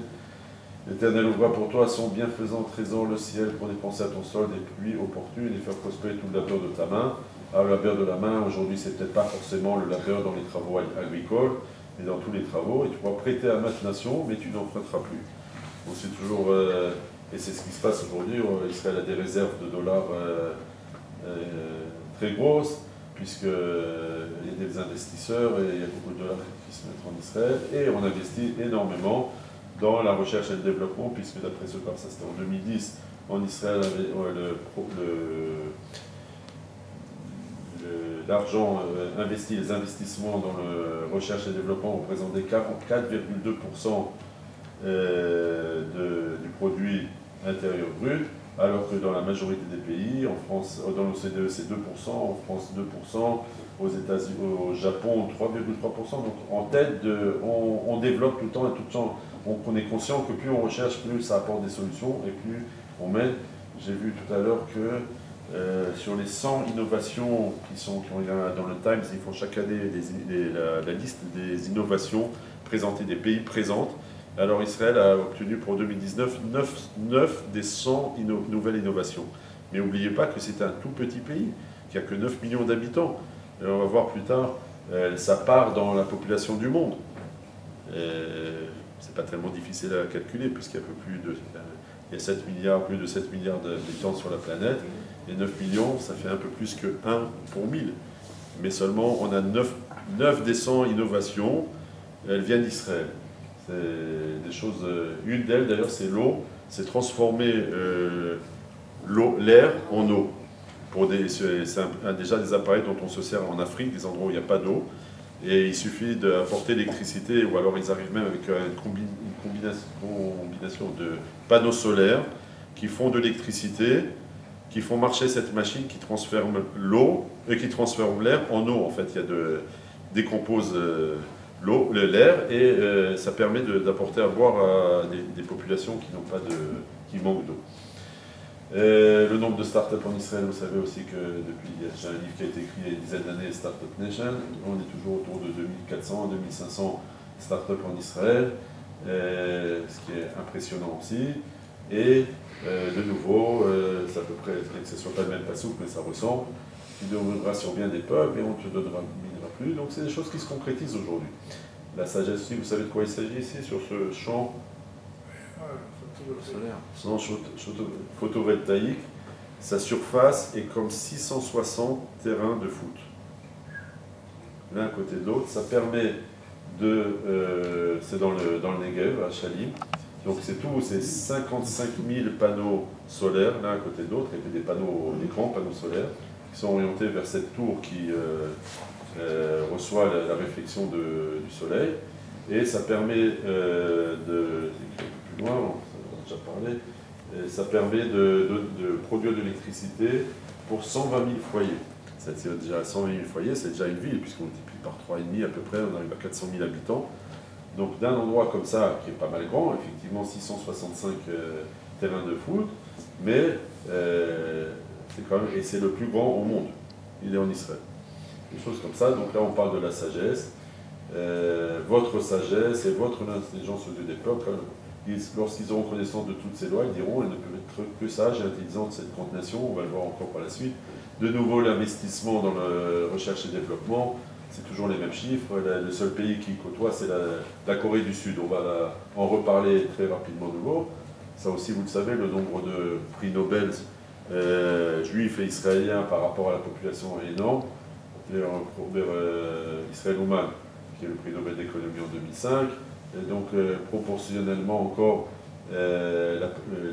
L'Éternel ouvra pour toi son bienfaisant trésor, le ciel, pour dépenser à ton sol des pluies opportunes et faire prospérer tout le labeur de ta main. Alors, le labeur de la main, aujourd'hui, c'est peut-être pas forcément le labeur dans les travaux agricoles, et dans tous les travaux, et tu pourras prêter à ma nation, mais tu n'emprunteras plus. Donc c'est toujours, et c'est ce qui se passe aujourd'hui, Israël a des réserves de dollars très grosses, puisqu'il y a des investisseurs et il y a beaucoup de dollars qui se mettent en Israël, et on investit énormément dans la recherche et le développement, puisque d'après ce ça c'était en 2010, en Israël, l'argent euh, investi, les investissements dans la recherche et développement représentaient 44,2% euh, du produit intérieur brut, alors que dans la majorité des pays, en France, euh, dans l'OCDE c'est 2%, en France 2%, aux États-Unis, au Japon 3,3%. Donc en tête, on, développe tout le temps et tout le temps, on, est conscient que plus on recherche, plus ça apporte des solutions et plus on met. J'ai vu tout à l'heure que euh, sur les 100 innovations qui sont qui ont, dans le Times, ils font chaque année la, liste des innovations présentées des pays présentes. Alors Israël a obtenu pour 2019 9, des 100 nouvelles innovations. Mais n'oubliez pas que c'est un tout petit pays, qui n'a que 9 millions d'habitants. On va voir plus tard, euh, ça part dans la population du monde. C'est pas tellement difficile à calculer, puisqu'il y a peu plus de... Il y a 7 milliards, plus de 7 milliards d'habitants sur la planète, et 9 millions, ça fait un peu plus que 1 pour 1000. Mais seulement, on a 9, 9 des 100 innovations, elles viennent d'Israël. C'est des choses. Euh, une d'elles, d'ailleurs, c'est l'eau. C'est transformer euh, l'air en eau. Pour des, c'est déjà des appareils dont on se sert en Afrique, des endroits où il n'y a pas d'eau. Et il suffit d'apporter l'électricité, ou alors ils arrivent même avec une, combinaison, de panneaux solaires qui font de l'électricité, qui font marcher cette machine qui transforme l'eau et qui transforme l'air en eau. En fait, il y a de décompose euh, l'eau, l'air, et euh, ça permet d'apporter à boire à des, populations qui n'ont pas de, qui manquent d'eau. Le nombre de startups en Israël, vous savez aussi que depuis, j'ai un livre qui a été écrit il y a une dizaine d'années, Startup Nation, on est toujours autour de 2400 2500 startups en Israël, ce qui est impressionnant aussi. Et euh, de nouveau, euh, c'est à peu près, que ce soit pas le même pas souple, mais ça ressemble, tu devras sur bien des peuples et on te donnera plus. Donc c'est des choses qui se concrétisent aujourd'hui. La sagesse vous savez de quoi il s'agit ici sur ce champ photovoltaïque. Sa surface est comme 660 terrains de foot. L'un à côté de l'autre. Ça permet de. Euh, c'est dans le, dans le Negev, à Chalim. Donc c'est tout, c'est 55 000 panneaux solaires l'un à côté de l'autre, et puis des panneaux, des grands panneaux solaires, qui sont orientés vers cette tour qui, euh, euh, reçoit la, réflexion du soleil, et ça permet euh, de, plus loin, déjà parlé, ça permet de, produire de l'électricité pour 120 000 foyers. C'est déjà 120 000 foyers, c'est déjà une ville, puisqu'on multiplie par 3,5 à peu près, on arrive à 400 000 habitants. Donc d'un endroit comme ça, qui est pas mal grand, effectivement 665 euh, terrains de foot, mais c'est quand même, et c'est le plus grand au monde. Il est en Israël choses comme ça. Donc là, on parle de la sagesse. Euh, votre sagesse et votre intelligence au des peuples, lorsqu'ils auront connaissance de toutes ces lois, ils diront, elles ne peuvent être que sages et intelligentes de cette grande nation, on va le voir encore par la suite. De nouveau, l'investissement dans la recherche et développement, c'est toujours les mêmes chiffres. le seul pays qui côtoie, c'est la, Corée du Sud. On va en reparler très rapidement de nouveau. Ça aussi, vous le savez, le nombre de prix Nobel euh, juifs et israéliens par rapport à la population est énorme. Robert euh, Israël Ouman, qui est le prix Nobel d'économie en 2005. Et donc, euh, proportionnellement encore, euh,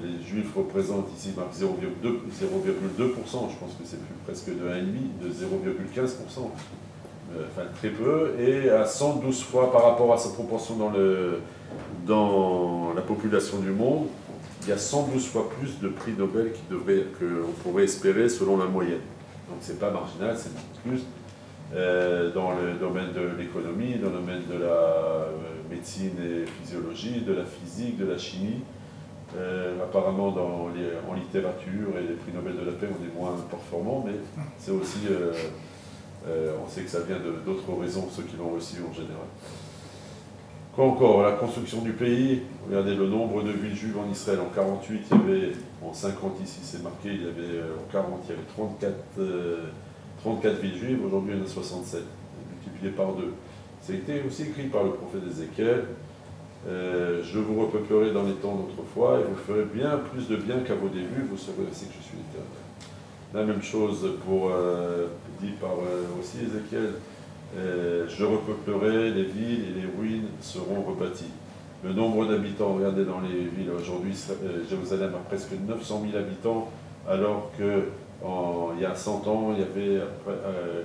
les Juifs représentent ici 0,2%, je pense que c'est plus presque de 1,5%, de 0,15%, enfin très peu, et à 112 fois par rapport à sa proportion dans la population du monde, il y a 112 fois plus de prix Nobel qu'on pourrait espérer selon la moyenne. Donc c'est pas marginal, c'est plus. Euh, dans le domaine de l'économie, dans le domaine de la euh, médecine et physiologie, de la physique, de la chimie. Euh, apparemment, dans en littérature et les prix Nobel de la paix, on est moins performants, mais c'est aussi, on sait que ça vient d'autres raisons, ceux qui l'ont reçu en général. Quoi encore? La construction du pays, regardez le nombre de villes juives en Israël. En 48, il y avait, en 50 ici c'est marqué, il y avait, en 40, il y avait 34 34 villes juives, aujourd'hui il y en a 67, multiplié par deux. Ça a été aussi écrit par le prophète Ézéchiel. Euh, je vous repeuplerai dans les temps d'autrefois et vous ferez bien plus de bien qu'à vos débuts, vous saurez aussi que je suis éternel. La même chose euh, dit par euh, aussi Ézéchiel, je repeuplerai les villes et les ruines seront rebâties. Le nombre d'habitants, regardez dans les villes aujourd'hui, Jérusalem a presque 900 000 habitants, alors que il y a 100 ans, il y avait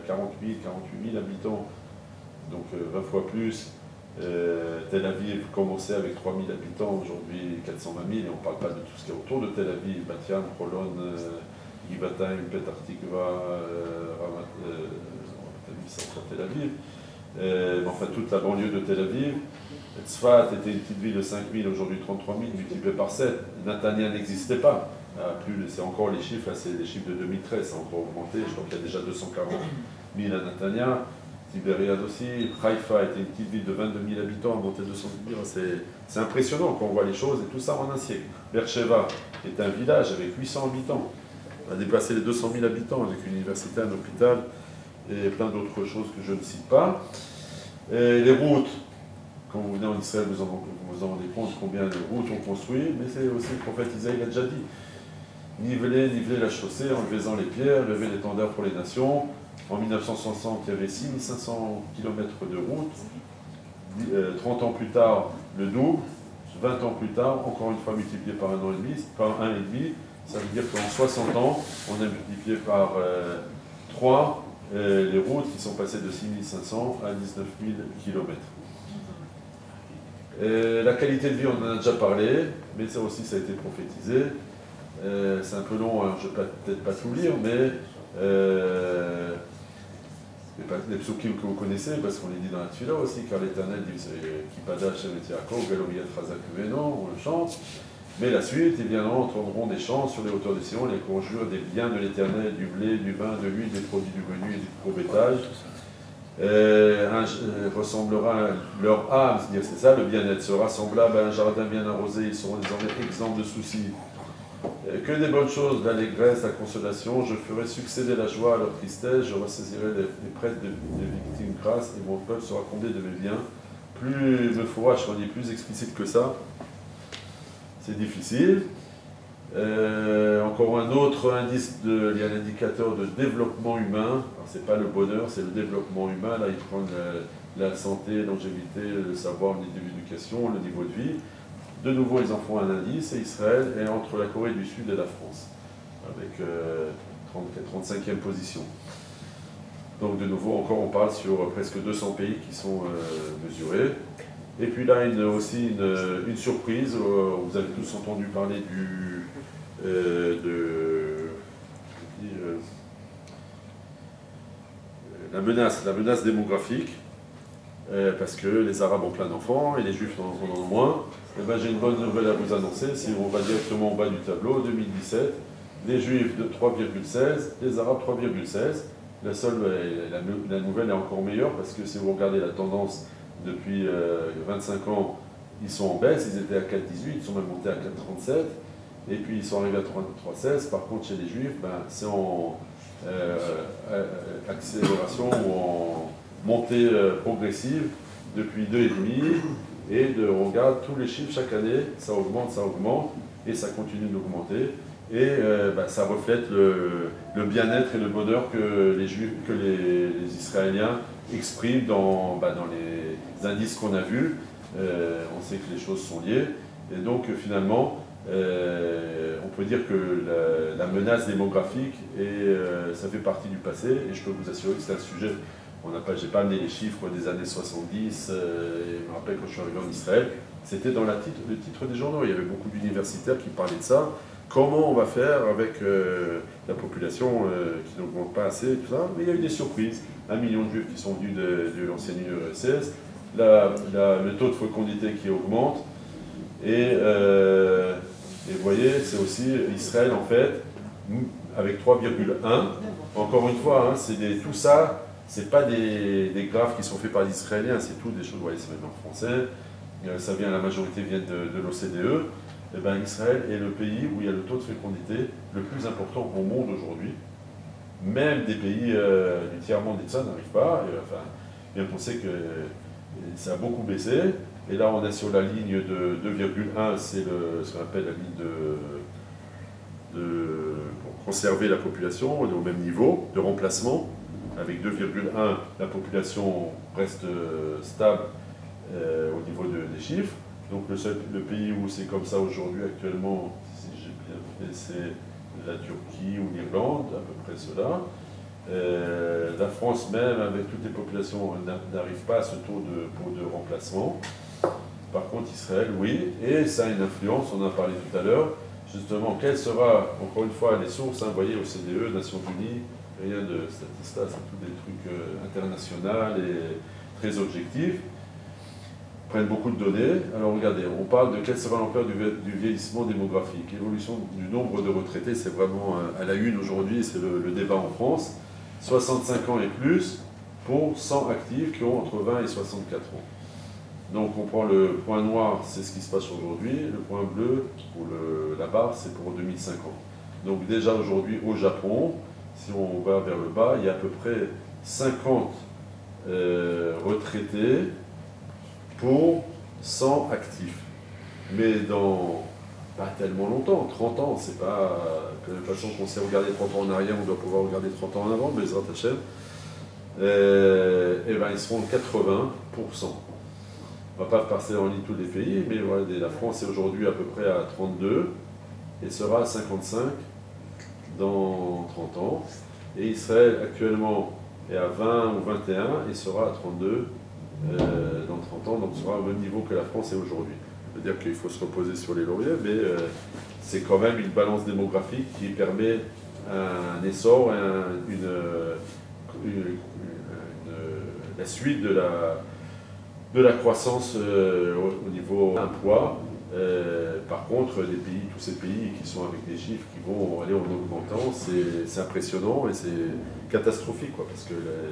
40 000, 48 000 habitants, donc 20 fois plus. Euh, Tel Aviv commençait avec 3000 habitants, aujourd'hui 420 000, et on ne parle pas de tout ce qui est autour de Tel Aviv, Batiam, euh, Givatayim, Petar Tikva, euh, Ramat, euh, Tel Aviv, euh, enfin toute la banlieue de Tel Aviv. Tzfat était une petite ville de 5000, aujourd'hui 33 000, multiplié par 7. Natania n'existait pas. Ah, c'est encore les chiffres, c'est les chiffres de 2013, ça a encore augmenté. Je crois qu'il y a déjà 240 000 à Natania. Tibériade aussi, Haïfa était une petite ville de 22 000 habitants, à monté 200 000. C'est impressionnant quand on voit les choses et tout ça en un siècle. Bercheva est un village avec 800 habitants. On a dépassé les 200 000 habitants avec une université, un hôpital et plein d'autres choses que je ne cite pas. Et les routes, quand vous venez en Israël, vous en, vous en rendez compte combien de routes ont construit, mais c'est aussi le prophète Isaïe a déjà dit. Niveler, niveler la chaussée en faisant les pierres, lever l'étendard pour les nations, en 1960, il y avait 6500 km de route. 30 euh, ans plus tard, le double. 20 ans plus tard, encore une fois multiplié par un an et demi, par un et demi, ça veut dire qu'en 60 ans, on a multiplié par 3 euh, euh, les routes qui sont passées de 6500 à 19 000 km. la qualité de vie, on en a déjà parlé, mais ça aussi, ça a été prophétisé. C'est un peu long, hein, je ne vais peut-être pas tout lire, mais les psukim que vous connaissez, parce qu'on les dit dans la tefila aussi, car l'Éternel dit Kipada on le chante. Mais la suite, ils viendront, entendront des chants sur les hauteurs des Sion, les conjures des biens de l'Éternel, du blé, du vin, de l'huile, des produits du menu et du gros bétage. Euh, euh, ressemblera leur âme, c'est ça le bien-être, sera semblable à un jardin bien arrosé, ils seront désormais exempts de soucis. Euh, que des bonnes choses, l'allégresse, la consolation, je ferai succéder la joie à leur tristesse, je ressaisirai les, prêtres de, victimes grâce et mon peuple sera comblé de mes biens. Plus me faudra, je dis plus explicite que ça, c'est difficile. Euh, encore un autre indice, de, il y a l'indicateur de développement humain. c'est pas le bonheur, c'est le développement humain. Là, il prend la, la santé, longévité, le savoir, l'éducation, le niveau de vie. De nouveau, ils en font un indice, et Israël est entre la Corée du Sud et la France, avec 35e euh, position. Donc de nouveau, encore, on parle sur presque 200 pays qui sont euh, mesurés. Et puis là, aussi une, surprise, euh, vous avez tous entendu parler de, menace, la menace démographique, parce que les Arabes ont plein d'enfants et les Juifs en ont moins. Eh ben, j'ai une bonne nouvelle à vous annoncer. Si on va directement en bas du tableau, 2017, les Juifs de 3,16, les Arabes 3,16. La, seule, la, nouvelle est encore meilleure parce que si vous regardez la tendance depuis 25 euh, ans, ils sont en baisse. Ils étaient à 4,18, ils sont même montés à 4,37. Et puis ils sont arrivés à 3,16. Par contre, chez les Juifs, ben, c'est en euh, euh, accélération ou en montée progressive depuis 2,5 et de, regarde tous les chiffres chaque année, ça augmente, ça augmente, et ça continue d'augmenter. Et euh, bah, ça reflète le, bien-être et le bonheur que les, que les, Israéliens expriment dans, bah, dans les indices qu'on a vus. Euh, on sait que les choses sont liées. Et donc finalement, euh, on peut dire que la, menace démographique, ça fait partie du passé, et je peux vous assurer que c'est un sujet on j'ai pas amené les chiffres des années 70. Euh, je me rappelle quand je suis arrivé en Israël, c'était dans la titre, le titre des journaux. Il y avait beaucoup d'universitaires qui parlaient de ça. Comment on va faire avec euh, la population euh, qui n'augmente pas assez, tout ça. Mais il y a eu des surprises. Un million de juifs qui sont venus de, l'ancienne URSS, le taux de fécondité qui augmente. Et, vous voyez, c'est aussi Israël en fait, avec 3,1. Encore une fois, hein, c'est tout ça c'est pas des, graphes qui sont faits par les Israéliens, c'est tout des choses, vous voyez, c'est en français, euh, ça vient, la majorité vient de, l'OCDE. Et eh ben, Israël est le pays où il y a le taux de fécondité le plus important au monde aujourd'hui. Même des pays euh, du tiers-monde et de ça n'arrivent pas. Et, enfin, bien qu'on sait que ça a beaucoup baissé. Et là, on est sur la ligne de 2,1, c'est ce qu'on appelle la ligne de, pour conserver la population, on est au même niveau de remplacement. Avec 2,1, la population reste euh, stable euh, au niveau des chiffres. Donc le, seul, le pays où c'est comme ça aujourd'hui actuellement, si j'ai bien fait, c'est la Turquie ou l'Irlande, à peu près cela. Euh, la France même, avec toutes les populations, n'arrive pas à ce taux de, remplacement. Par contre, Israël, oui, et ça a une influence, on en a parlé tout à l'heure, justement, quelle sera, encore une fois, les sources, hein, vous voyez, CDE, Nations Unies, rien de statista, c'est tout des trucs euh, internationaux et très objectifs, prennent beaucoup de données. Alors regardez, on parle de quelle sera l'ampleur du, vieillissement démographique. L'évolution du nombre de retraités, c'est vraiment euh, à la une aujourd'hui, c'est le, le débat en France. 65 ans et plus pour 100 actifs qui ont entre 20 et 64 ans. Donc on prend le point noir, c'est ce qui se passe aujourd'hui, le point bleu, ou la barre, c'est pour 2050. Donc déjà aujourd'hui au Japon, si on va vers le bas, il y a à peu près 50 euh, retraités pour 100 actifs. Mais dans pas tellement longtemps, 30 ans, c'est pas de la façon qu'on sait regarder 30 ans en arrière, on doit pouvoir regarder 30 ans en avant, mais les et euh, eh ben ils seront 80%. On ne va pas passer en ligne tous les pays, mais voilà, la France est aujourd'hui à peu près à 32 et sera à 55 dans 30 ans. Et Israël actuellement est à 20 ou 21 et sera à 32 euh, dans 30 ans, donc sera au même niveau que la France est aujourd'hui. Ça veut dire qu'il faut se reposer sur les lauriers, mais euh, c'est quand même une balance démographique qui permet un essor, une, la suite de la, de la croissance euh, au, niveau emploi. Euh, par contre, tous ces pays qui sont avec des chiffres qui vont aller en augmentant, c'est impressionnant et c'est catastrophique, parce que euh,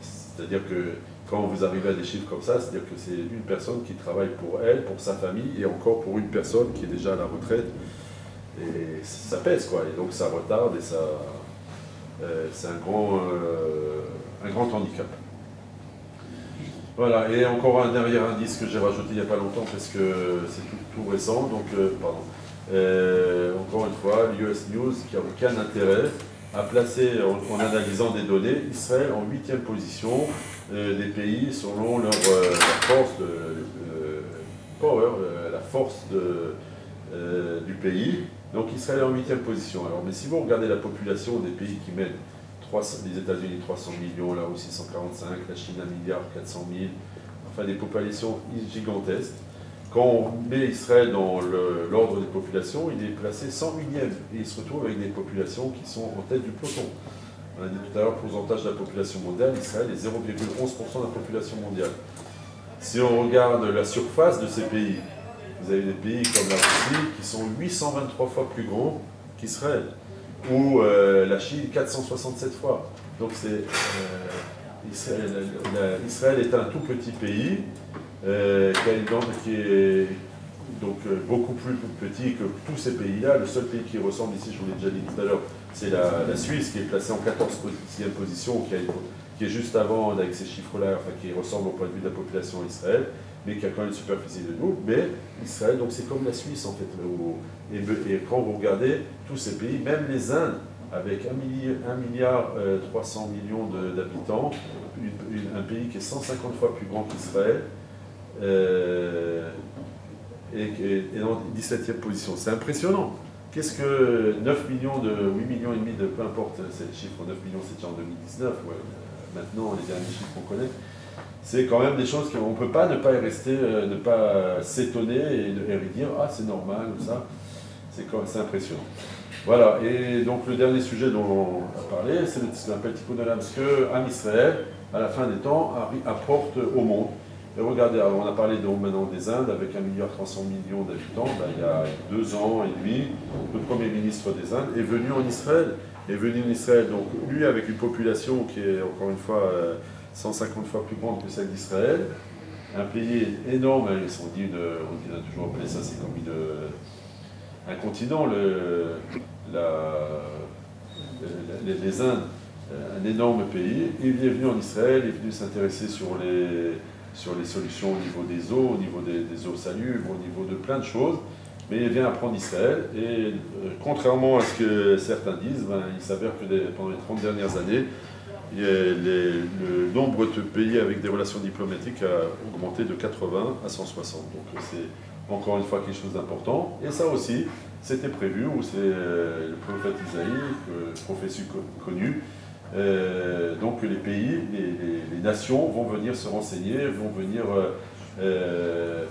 c'est-à-dire que quand vous arrivez à des chiffres comme ça, c'est-à-dire que c'est une personne qui travaille pour elle, pour sa famille, et encore pour une personne qui est déjà à la retraite. Et ça pèse. Et donc ça retarde et c'est un grand handicap. Voilà, et encore un dernier indice que j'ai rajouté il n'y a pas longtemps parce que c'est tout, récent. Donc, euh, pardon. Euh, encore une fois, l'US News qui n'a aucun intérêt à placer, en, analysant des données, Israël en huitième position euh, des pays selon leur, force de, power, la force du pays. Donc Israël est en huitième position. Alors, mais si vous regardez la population des pays qui mènent les États-Unis 300 millions, là aussi 145, la Chine 1 milliard 400 000, enfin des populations gigantesques. Quand on met Israël dans l'ordre des populations, il est placé 101e et il se retrouve avec des populations qui sont en tête du peloton. On a dit tout à l'heure, pourcentage de la population mondiale, Israël est 0,11% de la population mondiale. Si on regarde la surface de ces pays, vous avez des pays comme la Russie qui sont 823 fois plus grands qu'Israël ou euh, la Chine 467 fois. Donc c'est euh, Israël, est un tout petit pays euh, qui, est donc beaucoup plus petit que tous ces pays-là. Le seul pays qui ressemble ici, je vous l'ai déjà dit tout à l'heure, c'est la, Suisse qui est placée en 14e position, qui, qui, est juste avant avec ces chiffres-là, enfin, qui ressemble au point de vue de la population Israël mais qui a quand même une superficie de nous. Mais Israël, donc c'est comme la Suisse en fait. Et, quand vous regardez tous ces pays, même les Indes, avec 1 milliard, 300 euh, millions d'habitants, un pays qui est 150 fois plus grand qu'Israël, euh, et, et, dans 17e position. C'est impressionnant. Qu'est-ce que 9 millions de 8 millions et demi de peu importe c'est le chiffre 9 millions c'était en 2019 maintenant les derniers chiffres qu'on connaît c'est quand même des choses qu'on ne peut pas ne pas y rester, euh, ne pas s'étonner et, et, dire ah c'est normal ou ça. C'est impressionnant. Voilà, et donc le dernier sujet dont on a parlé, c'est ce qu'on appelle Tikkun parce que Am Israël, à la fin des temps, apporte au monde. Et regardez, on a parlé donc maintenant des Indes avec 1,3 milliard d'habitants. Ben, il y a deux ans et demi, le premier ministre des Indes est venu en Israël. Est venu en Israël, donc lui avec une population qui est encore une fois euh, 150 fois plus grande que celle d'Israël. Un pays énorme, hein, ils dit, de, on a toujours appelé ça, c'est comme un continent. Le, la, les, Indes un énorme pays. Il est venu en Israël, il est venu s'intéresser sur les, sur les solutions au niveau des eaux, au niveau des, eaux salubres, au niveau de plein de choses. Mais il vient apprendre Israël et euh, contrairement à ce que certains disent, ben, il s'avère que pendant les 30 dernières années, le nombre de pays avec des relations diplomatiques a augmenté de 80 à 160. Donc c'est encore une fois quelque chose d'important. Et ça aussi, c'était prévu, ou c'est euh, le prophète Isaïe, prophétie connue, euh, donc les pays, les, nations vont venir se renseigner, vont venir euh, euh,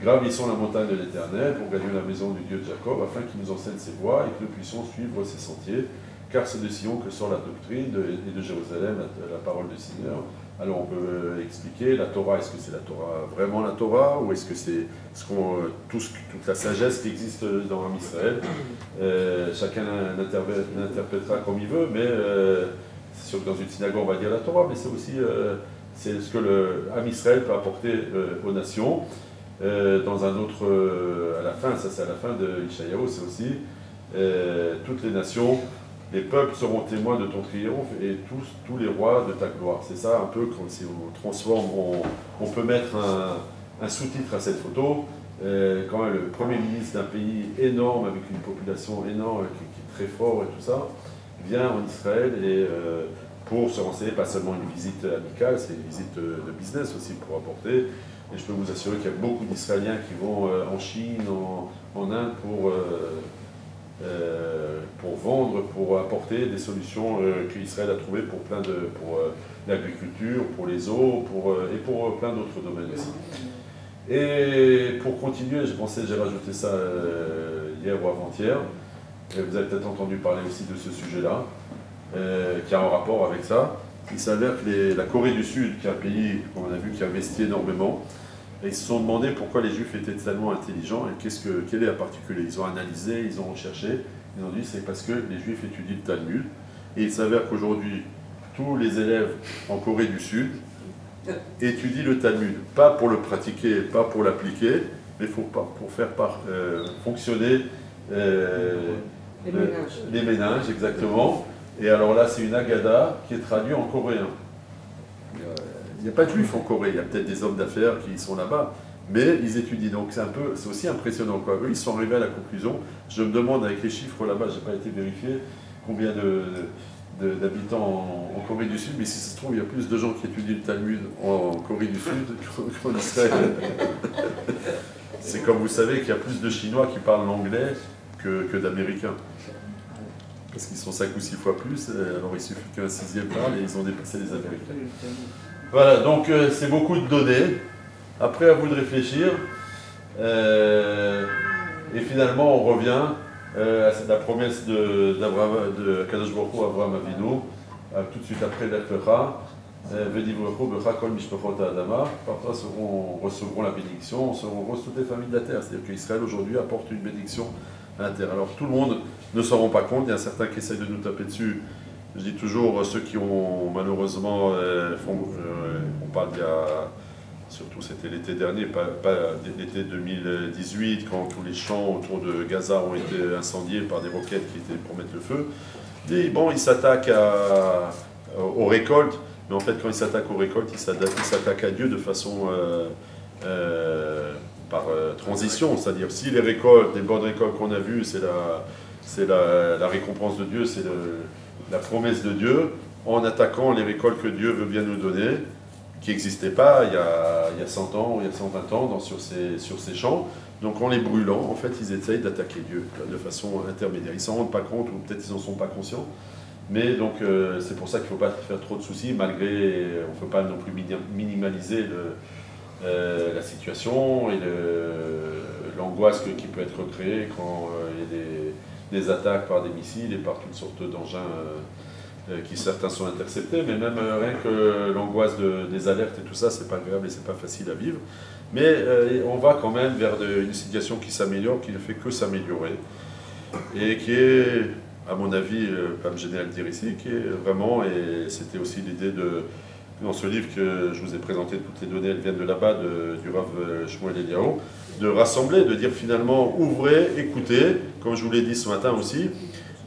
gravissons la montagne de l'Éternel pour gagner la maison du Dieu de Jacob, afin qu'il nous enseigne ses voies et que nous puissions suivre ses sentiers. Car c'est de Sion que sort la doctrine et de Jérusalem la, parole du Seigneur. Alors on peut expliquer la Torah, est-ce que c'est la Torah vraiment la Torah ou est-ce que c'est ce qu'on, tout toute la sagesse qui existe dans Israël Chacun l'interprétera comme il veut, mais c'est sûr que dans une synagogue, on va dire la Torah, mais c'est aussi euh, c'est ce que le Israël peut apporter euh, aux nations. Euh, dans un autre, à la fin, ça c'est à la fin de Ishaïaou, c'est aussi toutes les nations, les peuples seront témoins de ton triomphe et tous, tous les rois de ta gloire. C'est ça un peu quand si on transforme, on, peut mettre un, sous-titre à cette photo. quand le premier ministre d'un pays énorme, avec une population énorme, qui, est très fort et tout ça, vient en Israël et euh, pour se renseigner, pas seulement une visite amicale, c'est une visite euh, de business aussi pour apporter. Et je peux vous assurer qu'il y a beaucoup d'Israéliens qui vont euh, en Chine, en, Inde pour, pour vendre, pour apporter des solutions qu'Israël a trouvées pour plein de pour l'agriculture, pour les eaux, pour, et pour plein d'autres domaines aussi. Et pour continuer, je pensais, j'ai rajouté ça hier ou avant-hier, vous avez peut-être entendu parler aussi de ce sujet-là, euh, qui a un rapport avec ça. Il s'avère que la Corée du Sud, qui est un pays, comme on a vu, qui a investi énormément, ils se sont demandé pourquoi les Juifs étaient tellement intelligents et qu'est-ce que, quelle est la particularité. Ils ont analysé, ils ont recherché, ils ont dit c'est parce que les Juifs étudient le Talmud. Et il s'avère qu'aujourd'hui, tous les élèves en Corée du Sud étudient le Talmud, pas pour le pratiquer, pas pour l'appliquer, mais pour, pour faire par, euh, fonctionner euh, les ménages. Les ménages, exactement. Et alors là, c'est une agada qui est traduite en coréen. Il n'y a pas de juifs en Corée, il y a peut-être des hommes d'affaires qui sont là-bas, mais ils étudient. Donc c'est un peu, c'est aussi impressionnant. Quoi. Eux, ils sont arrivés à la conclusion. Je me demande avec les chiffres là-bas, je n'ai pas été vérifié, combien de, d'habitants en, Corée du Sud, mais si ça se trouve, il y a plus de gens qui étudient le Talmud en, Corée du Sud qu'en Israël. c'est comme vous savez qu'il y a plus de Chinois qui parlent l'anglais que, d'Américains. Parce qu'ils sont 5 ou 6 fois plus, alors il suffit qu'un sixième parle et ils ont dépassé les Américains. Voilà, donc euh, c'est beaucoup de données. Après, à vous de réfléchir. Euh, et finalement, on revient euh, à la promesse de, de Kadosh Baruch Abraham Avinu, tout de suite après l'Echlecha. Par toi recevront la bénédiction, seront toutes les familles de la terre. C'est-à-dire qu'Israël aujourd'hui apporte une bénédiction alors tout le monde ne s'en rend pas compte, il y a certains qui essayent de nous taper dessus. Je dis toujours, ceux qui ont malheureusement, euh, euh, on parle d'il y a, surtout c'était l'été dernier, pas, l'été 2018, quand tous les champs autour de Gaza ont été incendiés par des roquettes qui étaient pour mettre le feu. Et bon, ils s'attaquent aux récoltes, mais en fait quand ils s'attaquent aux récoltes, ils s'attaquent à Dieu de façon... Euh, par euh, transition, c'est-à-dire si les récoltes, les bonnes récoltes qu'on a vues, c'est la, c'est la, récompense de Dieu, c'est la promesse de Dieu, en attaquant les récoltes que Dieu veut bien nous donner, qui n'existaient pas il y, a, il y, a, 100 ans ou il y a 120 ans dans, sur, ces, sur ces champs. Donc en les brûlant, en fait, ils essayent d'attaquer Dieu de façon intermédiaire. Ils s'en rendent pas compte, ou peut-être ils n'en sont pas conscients. Mais donc euh, c'est pour ça qu'il ne faut pas faire trop de soucis, malgré, on ne peut pas non plus minimaliser euh, la situation et l'angoisse qui peut être créée quand euh, il y a des, attaques par des missiles et par toutes sortes d'engins euh, qui certains sont interceptés, mais même rien que l'angoisse des alertes et tout ça, c'est pas grave et c'est pas facile à vivre. Mais on va quand même vers une situation qui s'améliore, qui ne fait que s'améliorer et qui est, à mon avis, pas me gêner à le dire ici, qui est vraiment, et c'était aussi l'idée de dans ce livre que je vous ai présenté, toutes les données, elles viennent de là-bas, du Rav euh, Shmuel Eliaou, de rassembler, de dire finalement, ouvrez, écoutez, comme je vous l'ai dit ce matin aussi,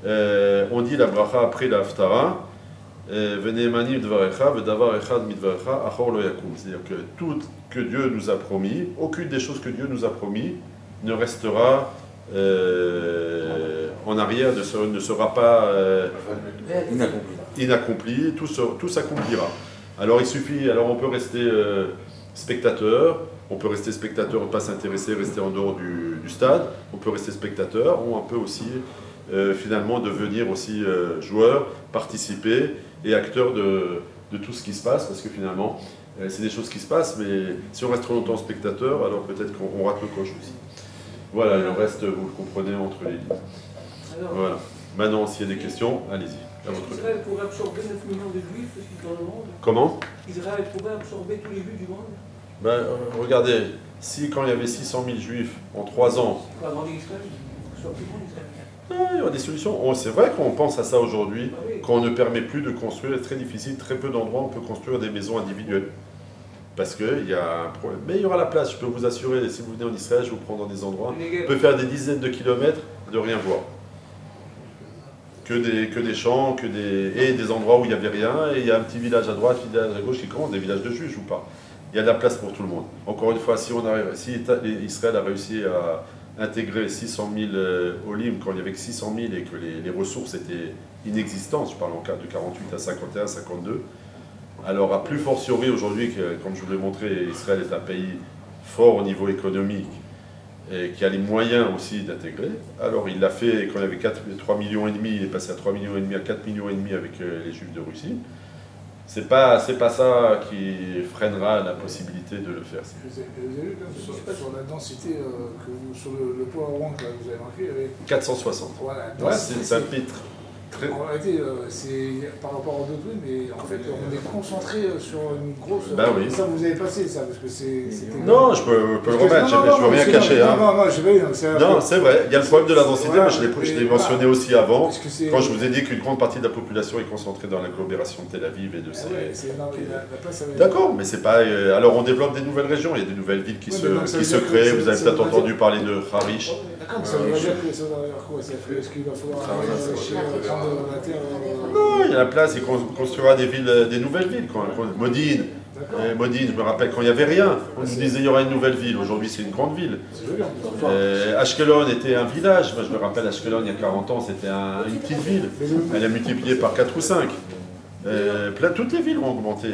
euh, on dit la bracha après la haftara, C'est-à-dire que tout que Dieu nous a promis, aucune des choses que Dieu nous a promis ne restera euh, en arrière, ne ne sera pas euh, inaccompli, tout, tout s'accomplira. Alors il suffit, alors on peut rester euh, spectateur, on peut rester spectateur, pas s'intéresser, rester en dehors du, du, stade, on peut rester spectateur, ou on peut aussi finalement devenir aussi joueur, participer et acteur de, de, tout ce qui se passe, parce que finalement c'est des choses qui se passent, mais si on reste trop longtemps spectateur, alors peut-être qu'on rate le coche aussi. Voilà, le reste, vous le comprenez entre les lignes. voilà. Maintenant, s'il y a des questions, allez-y. Israël pourrait absorber 9 millions de juifs dans le monde Comment? Israël pourrait absorber tous les juifs du monde ben, euh, Regardez, si quand il y avait 600 000 juifs en 3 ans. Ah, il y aura des solutions. C'est vrai qu'on pense à ça aujourd'hui, ah qu'on ne permet plus de construire, c'est très difficile, très peu d'endroits on peut construire des maisons individuelles parce qu'il y a un problème. Mais il y aura la place, je peux vous assurer, si vous venez en Israël, je vous prends dans des endroits, on peut faire des dizaines de kilomètres de rien voir. Que des, que des champs, que des, et des endroits où il n'y avait rien, et il y a un petit village à droite, un village à gauche qui commence, des villages de juges ou pas. Il y a de la place pour tout le monde. Encore une fois, si, on si Israël a réussi à intégrer 600 000 euh, Olim quand il y avait que 600 000 et que les, les ressources étaient inexistantes, je parle en cas de 48 à 51, 52, alors, à plus fortiori aujourd'hui, comme je vous l'ai montré, Israël est un pays fort au niveau économique et qui a les moyens aussi d'intégrer. Alors, il l'a fait quand il y avait 4, 3 millions et demi, il est passé à 3 millions et demi, à 4 millions et demi avec euh, les Juifs de Russie. C'est pas, c'est pas ça qui freinera la possibilité de le faire. Vous avez vu sur, sur, la densité euh, que sur le, le poids rond que vous avez marqué avec 460. Voilà, ouais, c'est un pitre en réalité, euh, c'est par rapport aux autres, mais en fait, on est concentré euh, sur une grosse. Ben oui. Ça, vous avez passé ça, parce que c'est. Non, je peux, peux le remettre, je ne veux rien cacher. Non, hein. non, non, je vais. Non, c'est vrai, il y a le problème de la densité, mais je l'ai mentionné aussi avant, quand je vous ai dit qu'une grande partie de la population est concentrée dans l'agglomération de Tel Aviv et de ah ses. D'accord, mais c'est pas. Euh, alors, on développe des nouvelles régions, il y a des nouvelles villes qui se créent. Vous avez peut-être entendu parler de Harish. D'accord, ça veut dire quoi Est-ce qu'il va falloir non, il y a la place, il construira des, villes, des nouvelles villes. Modine, eh, Modine, je me rappelle quand il n'y avait rien, on nous disait il y aura une nouvelle ville. Aujourd'hui, c'est une grande ville. Eh, Ashkelon était un village. Moi, je me rappelle, Ashkelon, il y a 40 ans, c'était une petite ville. Elle a multiplié par 4 ou 5. Eh, plein, toutes les villes ont augmenté.